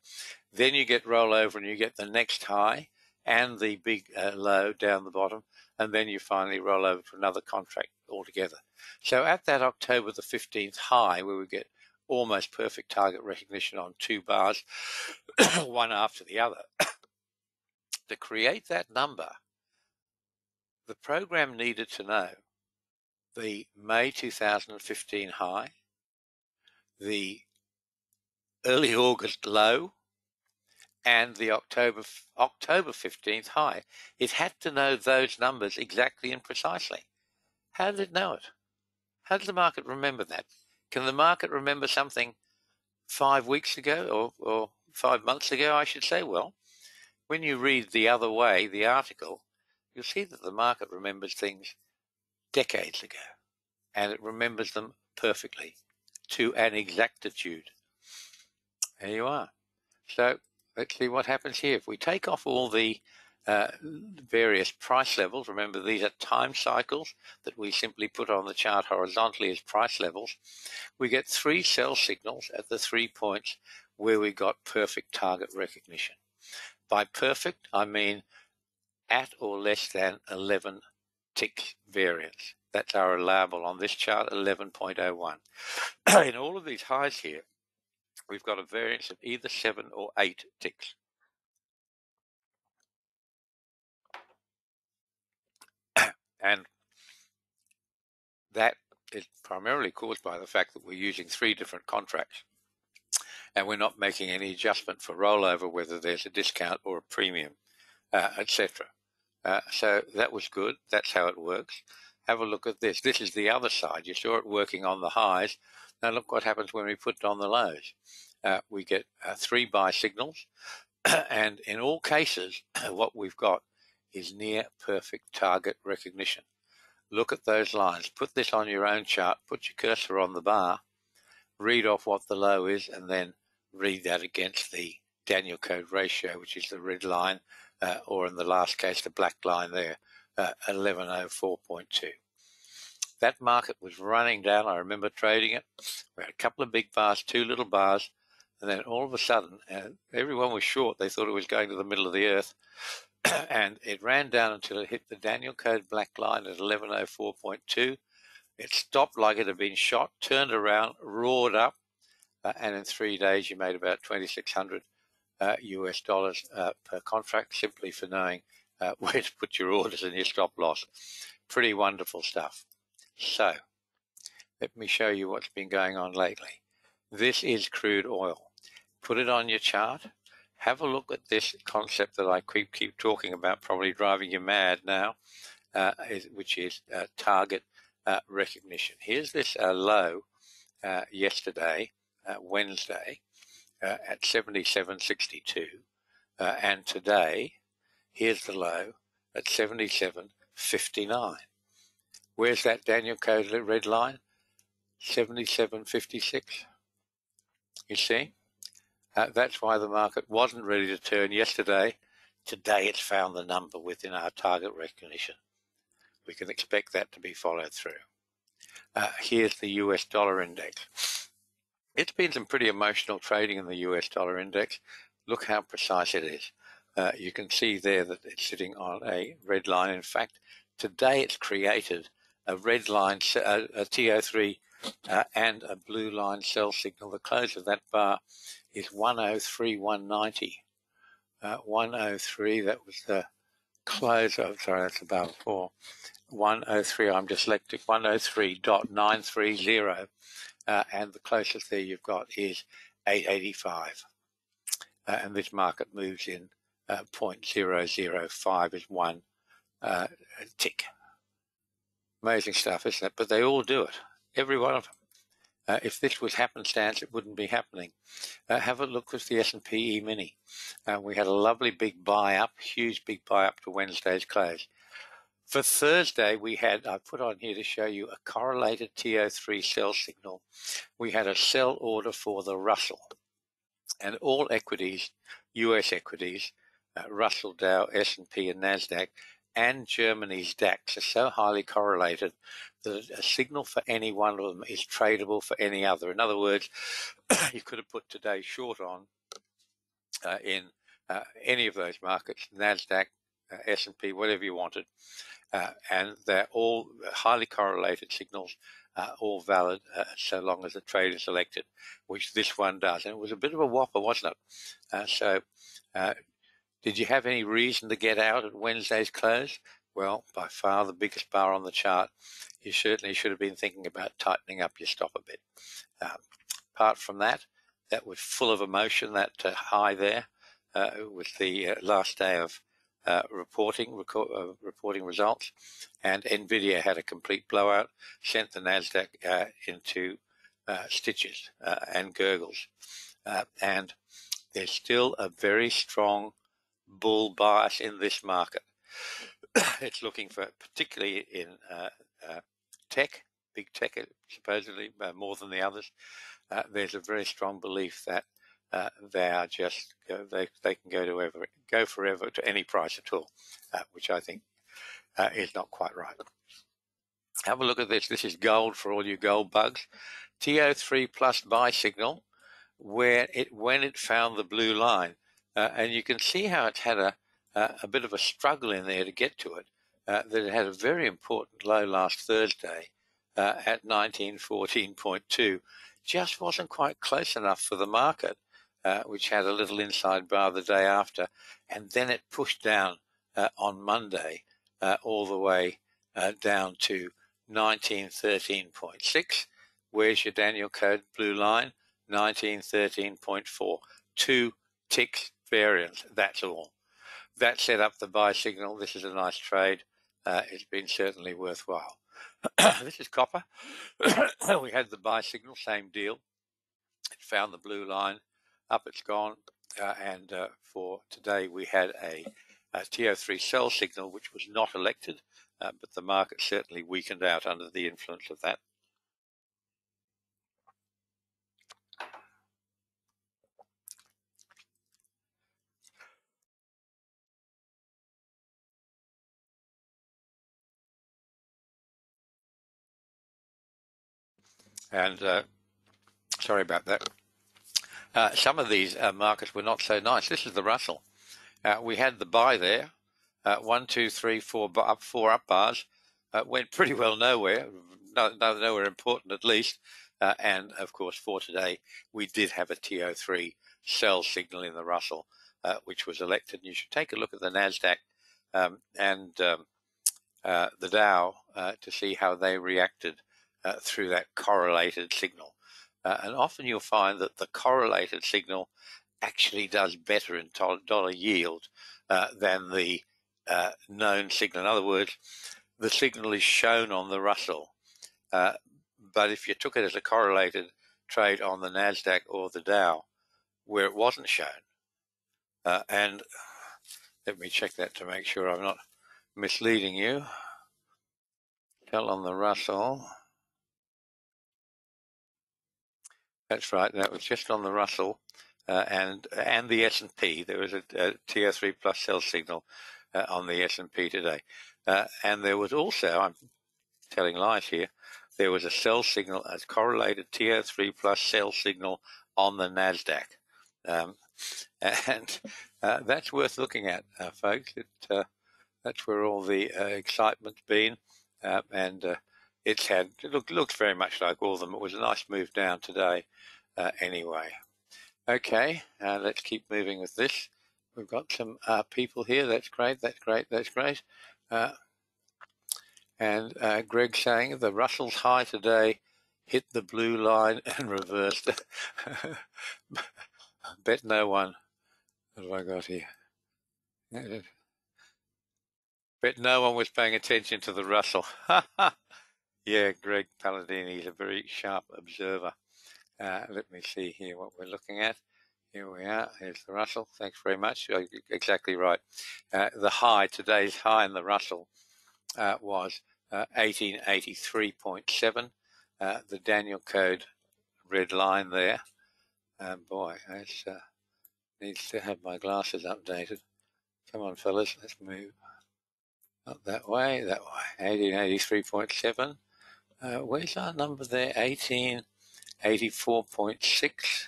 then you get rollover and you get the next high and the big uh, low down the bottom, and then you finally roll over to another contract altogether. So at that October the 15th high, where we get almost perfect target recognition on two bars, one after the other, to create that number, the program needed to know the May 2015 high, the early August low, and the October October 15th high. It had to know those numbers exactly and precisely. How did it know it? How does the market remember that? Can the market remember something five weeks ago or, or five months ago, I should say? Well, when you read the other way, the article, you'll see that the market remembers things decades ago and it remembers them perfectly to an exactitude. There you are. So let's see what happens here. If we take off all the uh, various price levels, remember these are time cycles that we simply put on the chart horizontally as price levels, we get three sell signals at the three points where we got perfect target recognition. By perfect, I mean at or less than 11 tick variance. That's our allowable on this chart, 11.01. In all of these highs here, we've got a variance of either 7 or 8 ticks. and that is primarily caused by the fact that we're using three different contracts and we're not making any adjustment for rollover, whether there's a discount or a premium, uh, etc. Uh, so that was good. That's how it works. Have a look at this. This is the other side. You saw it working on the highs. Now look what happens when we put on the lows. Uh, we get uh, three buy signals, and in all cases, what we've got is near perfect target recognition. Look at those lines. Put this on your own chart. Put your cursor on the bar. Read off what the low is, and then read that against the Daniel code ratio, which is the red line, uh, or in the last case, the black line there, uh, 1104.2. That market was running down. I remember trading it. We had a couple of big bars, two little bars, and then all of a sudden, uh, everyone was short. They thought it was going to the middle of the earth. and it ran down until it hit the Daniel code black line at 1104.2. It stopped like it had been shot, turned around, roared up, uh, and in three days you made about 2,600 uh, US dollars uh, per contract simply for knowing uh, where to put your orders and your stop loss. Pretty wonderful stuff. So, let me show you what's been going on lately. This is crude oil. Put it on your chart have a look at this concept that I keep keep talking about, probably driving you mad now, uh, is, which is uh, target uh, recognition. Here's this uh, low uh, yesterday, uh, Wednesday, at 77.62, and today, here's the low at 77.59. Where's that Daniel Code red line? 77.56. You see? Uh, that's why the market wasn't ready to turn yesterday. Today it's found the number within our target recognition. We can expect that to be followed through. Uh, here's the US dollar index. It's been some pretty emotional trading in the US dollar index. Look how precise it is. Uh, you can see there that it's sitting on a red line. In fact, today it's created a red line, a, a TO3 uh, and a blue line sell signal. The close of that bar is 103.190. Uh, 103, that was the close of, sorry, that's about four. 103, I'm dyslexic, 103.930. Uh, and the closest there you've got is 885. Uh, and this market moves in uh, 0.005 is one uh, tick. Amazing stuff, isn't it? But they all do it, every one of them. Uh, if this was happenstance, it wouldn't be happening. Uh, have a look with the S&P E-mini. Uh, we had a lovely big buy up, huge big buy up to Wednesday's close. For Thursday, we had, I put on here to show you a correlated TO3 sell signal. We had a sell order for the Russell. And all equities, US equities, uh, Russell, Dow, S&P, and NASDAQ, and Germany's DAX are so highly correlated that a signal for any one of them is tradable for any other. In other words, you could have put today short on uh, in uh, any of those markets, NASDAQ, uh, S&P, whatever you wanted, uh, and they're all highly correlated signals, uh, all valid uh, so long as the trade is elected, which this one does. And it was a bit of a whopper, wasn't it? so did you have any reason to get out at Wednesday's close? Well, by far the biggest bar on the chart. You certainly should have been thinking about tightening up your stop a bit. Um, apart from that, that was full of emotion, that uh, high there uh, with the uh, last day of uh, reporting uh, reporting results. And NVIDIA had a complete blowout, sent the NASDAQ uh, into stitches and gurgles. and there's still a very strong bull bias in this market. it's looking for, particularly in uh, uh, tech, big tech, uh, supposedly uh, more than the others. Uh, there's a very strong belief that uh, they are just they they can go to ever go forever to any price at all, which I think is not quite right. Have a look at this. This is gold for all you gold bugs. TO3 plus buy signal, where it when it found the blue line. Uh, and you can see how it's had a, a, a, bit of a struggle in there to get to it. Uh, that it had a very important low last Thursday uh, at 1914.2. Just wasn't quite close enough for the market, uh, which had a little inside bar the day after. And then it pushed down uh, on Monday uh, all the way down to 1913.6. Where's your Daniel code blue line? 1913.4. Two ticks that's all. That set up the buy signal. This is a nice trade. Uh, it's been certainly worthwhile. this is copper. we had the buy signal, same deal. It found the blue line, up it's gone. Uh, and uh, for today, we had a, a TO3 sell signal, which was not elected, uh, but the market certainly weakened out under the influence of that. And uh, sorry about that. Uh, some of these uh, markets were not so nice. This is the Russell. Uh, we had the buy there, uh, one, two, three, four up, four up bars. Uh, went pretty well nowhere, no, no, nowhere important at least. and of course, for today, we did have a TO3 sell signal in the Russell, which was elected. And you should take a look at the Nasdaq um, and um, the Dow to see how they reacted uh, through that correlated signal. Uh, and often you'll find that the correlated signal actually does better in dollar yield uh, than the uh, known signal. In other words, the signal is shown on the Russell. Uh, but if you took it as a correlated trade on the NASDAQ or the Dow, where it wasn't shown, and let me check that to make sure I'm not misleading you. Tell on the Russell. That's right. That was just on the Russell uh, and and the S and P. There was a, a TO3 plus sell signal uh, on the S and P today, uh, and there was also I'm telling lies here. There was a sell signal as correlated TO3 plus sell signal on the Nasdaq, um, and uh, that's worth looking at, uh, folks. It, uh, that's where all the excitement's been, and it's had it looked, looks very much like all of them. It was a nice move down today uh, anyway. Okay, uh, let's keep moving with this. We've got some uh, people here. That's great. That's great. That's great. Uh, and uh, Greg saying the Russell's high today hit the blue line and reversed. Bet no one. What have I got here? Bet no one was paying attention to the Russell. Yeah, Greg Palladini is a very sharp observer. Uh, let me see here what we're looking at. Here we are. Here's the Russell. Thanks very much. Uh, exactly right. Uh, the high, today's high in the Russell uh, was 1883.7. Uh, uh, the Daniel code red line there. boy, I needs to have my glasses updated. Come on, fellas, let's move. Up that way, that way. 1883.7. Uh, where's our number there? 1884.6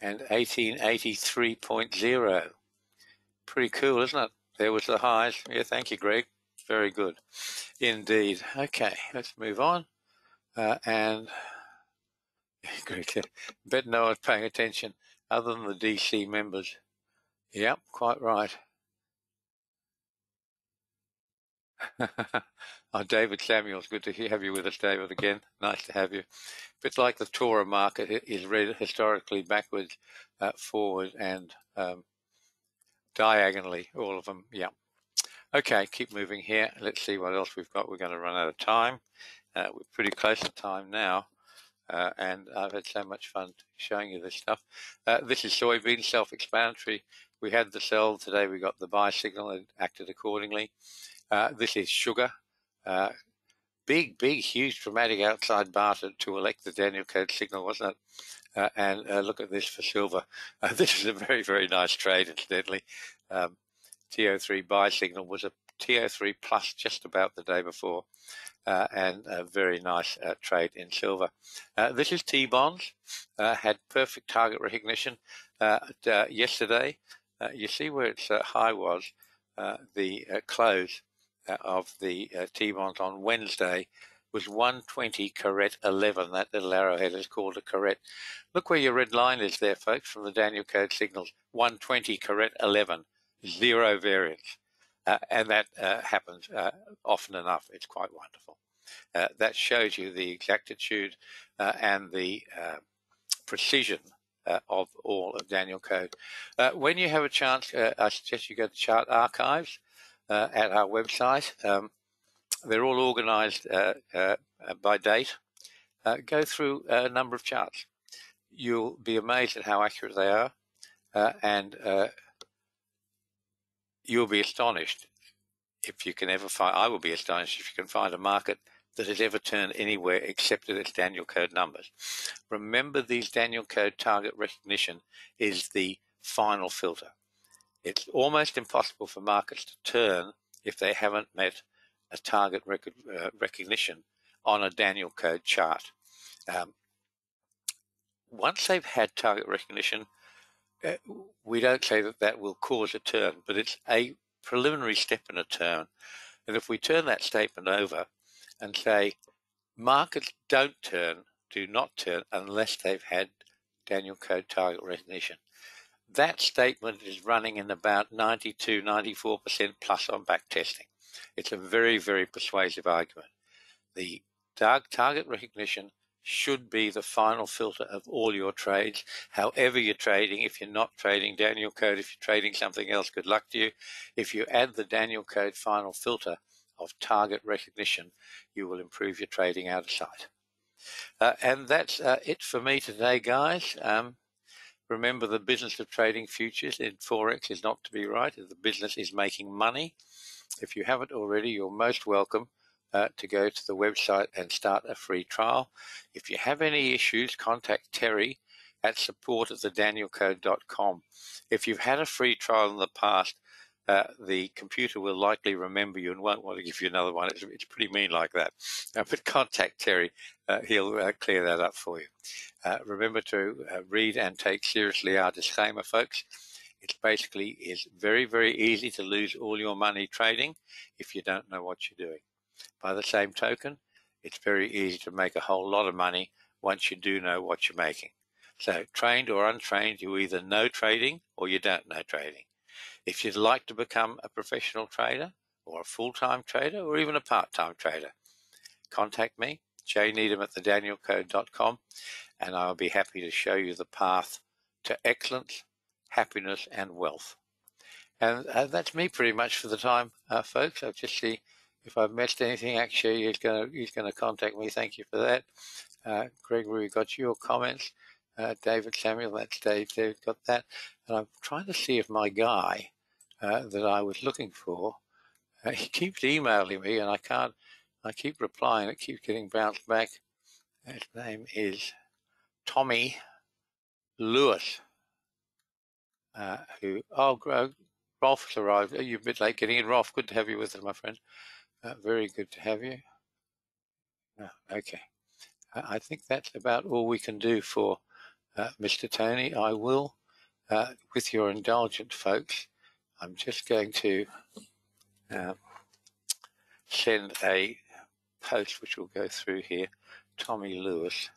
and 1883.0. Pretty cool, isn't it? There was the highs. Yeah, thank you, Greg. Very good indeed. Okay, let's move on. Uh, and Greg, bet no one's paying attention other than the DC members. Yep, quite right. oh, David Samuels, good to have you with us, David, again. Nice to have you. Bit like the Torah market is read historically backwards, uh, forward, and um, diagonally, all of them. Yeah. Okay, keep moving here. Let's see what else we've got. We're going to run out of time. Uh, we're pretty close to time now. Uh, and I've had so much fun showing you this stuff. Uh, this is soybean, self-explanatory. We had the sell today. We got the buy signal and acted accordingly. Uh, this is sugar. Uh, big, big, huge, dramatic outside bar to, elect the Daniel Code signal, wasn't it? Uh, and uh, look at this for silver. Uh, this is a very, very nice trade, incidentally. Um, TO3 buy signal was a TO3 plus just about the day before, uh, and a very nice uh, trade in silver. This is T-bonds, had perfect target recognition yesterday. you see where its high was, the close of the uh, T-bonds on Wednesday was 120 caret 11. That little arrowhead is called a caret. Look where your red line is there, folks, from the Daniel Code signals. 120 caret 11, zero variance. Uh, and that uh, happens uh, often enough. It's quite wonderful. Uh, that shows you the exactitude and the precision uh, of all of Daniel Code. Uh, when you have a chance, uh, I suggest you go to Chart Archives uh, at our website. Um, they're all organized uh, uh, by date. go through a number of charts. You'll be amazed at how accurate they are, and you'll be astonished if you can ever find. I will be astonished if you can find a market that has ever turned anywhere except at its Daniel code numbers. Remember these Daniel code target recognition is the final filter. It's almost impossible for markets to turn if they haven't met a target rec uh, recognition on a Daniel code chart. Um, once they've had target recognition, uh, we don't say that that will cause a turn, but it's a preliminary step in a turn. And if we turn that statement over, and say markets don't turn, do not turn unless they've had Daniel Code target recognition. That statement is running in about 92, 94% plus on back testing. It's a very, very persuasive argument. The target recognition should be the final filter of all your trades. However you're trading, if you're not trading Daniel Code, if you're trading something else, good luck to you. If you add the Daniel Code final filter, of target recognition, you will improve your trading out of sight. Uh, and that's uh, it for me today, guys. Um, remember, the business of trading futures in Forex is not to be right. The business is making money. If you haven't already, you're most welcome uh, to go to the website and start a free trial. If you have any issues, contact Terry at support at. If you've had a free trial in the past, uh, the computer will likely remember you and won't want to give you another one. It's, it's pretty mean like that. Uh, but contact Terry. Uh, he'll uh, clear that up for you. Uh, remember to uh, read and take seriously our disclaimer, folks. It basically is very, very easy to lose all your money trading if you don't know what you're doing. By the same token, it's very easy to make a whole lot of money once you do know what you're making. So trained or untrained, you either know trading or you don't know trading. If you'd like to become a professional trader or a full-time trader or even a part-time trader, contact me, jneedham at thedanielcode.com, and I'll be happy to show you the path to excellence, happiness, and wealth. And uh, that's me pretty much for the time, uh, folks. I'll just see if I've missed anything. Actually, he's going to he's to contact me. Thank you for that. Uh, Gregory, got your comments. Uh, David Samuel, that's Dave. Dave got that. And I'm trying to see if my guy uh, that I was looking for, uh, he keeps emailing me and I can't, I keep replying, it keeps getting bounced back. His name is Tommy Lewis, uh, who, oh, Rolf's arrived. You're a bit late getting in, Rolf. Good to have you with us, my friend. Uh, very good to have you. Oh, okay. I think that's about all we can do for uh, Mr. Tony. I will, uh, with your indulgent folks, I'm just going to uh, send a post which will go through here. Tommy Lewis.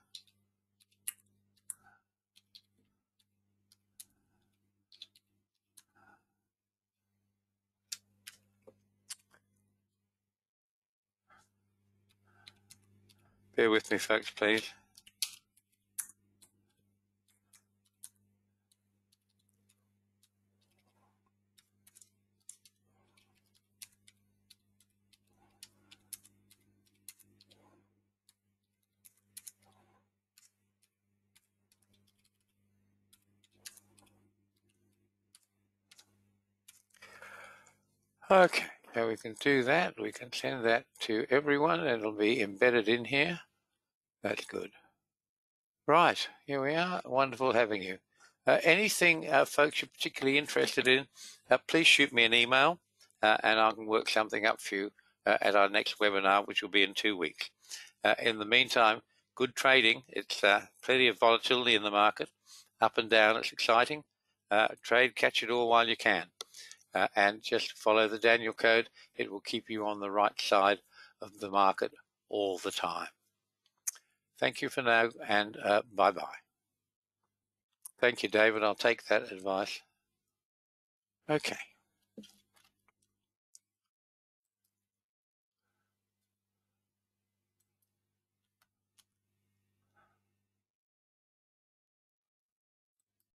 Bear with me, folks, please. Okay, now we can do that. We can send that to everyone. It'll be embedded in here. That's good. Right, here we are. Wonderful having you. Uh, anything uh, folks you're particularly interested in, uh, please shoot me an email uh, and I can work something up for you uh, at our next webinar, which will be in two weeks. Uh, in the meantime, good trading. It's plenty of volatility in the market, up and down. It's exciting. trade, catch it all while you can uh, and just follow the Daniel code. It will keep you on the right side of the market all the time. Thank you for now and uh, bye bye. Thank you, David. I'll take that advice. Okay.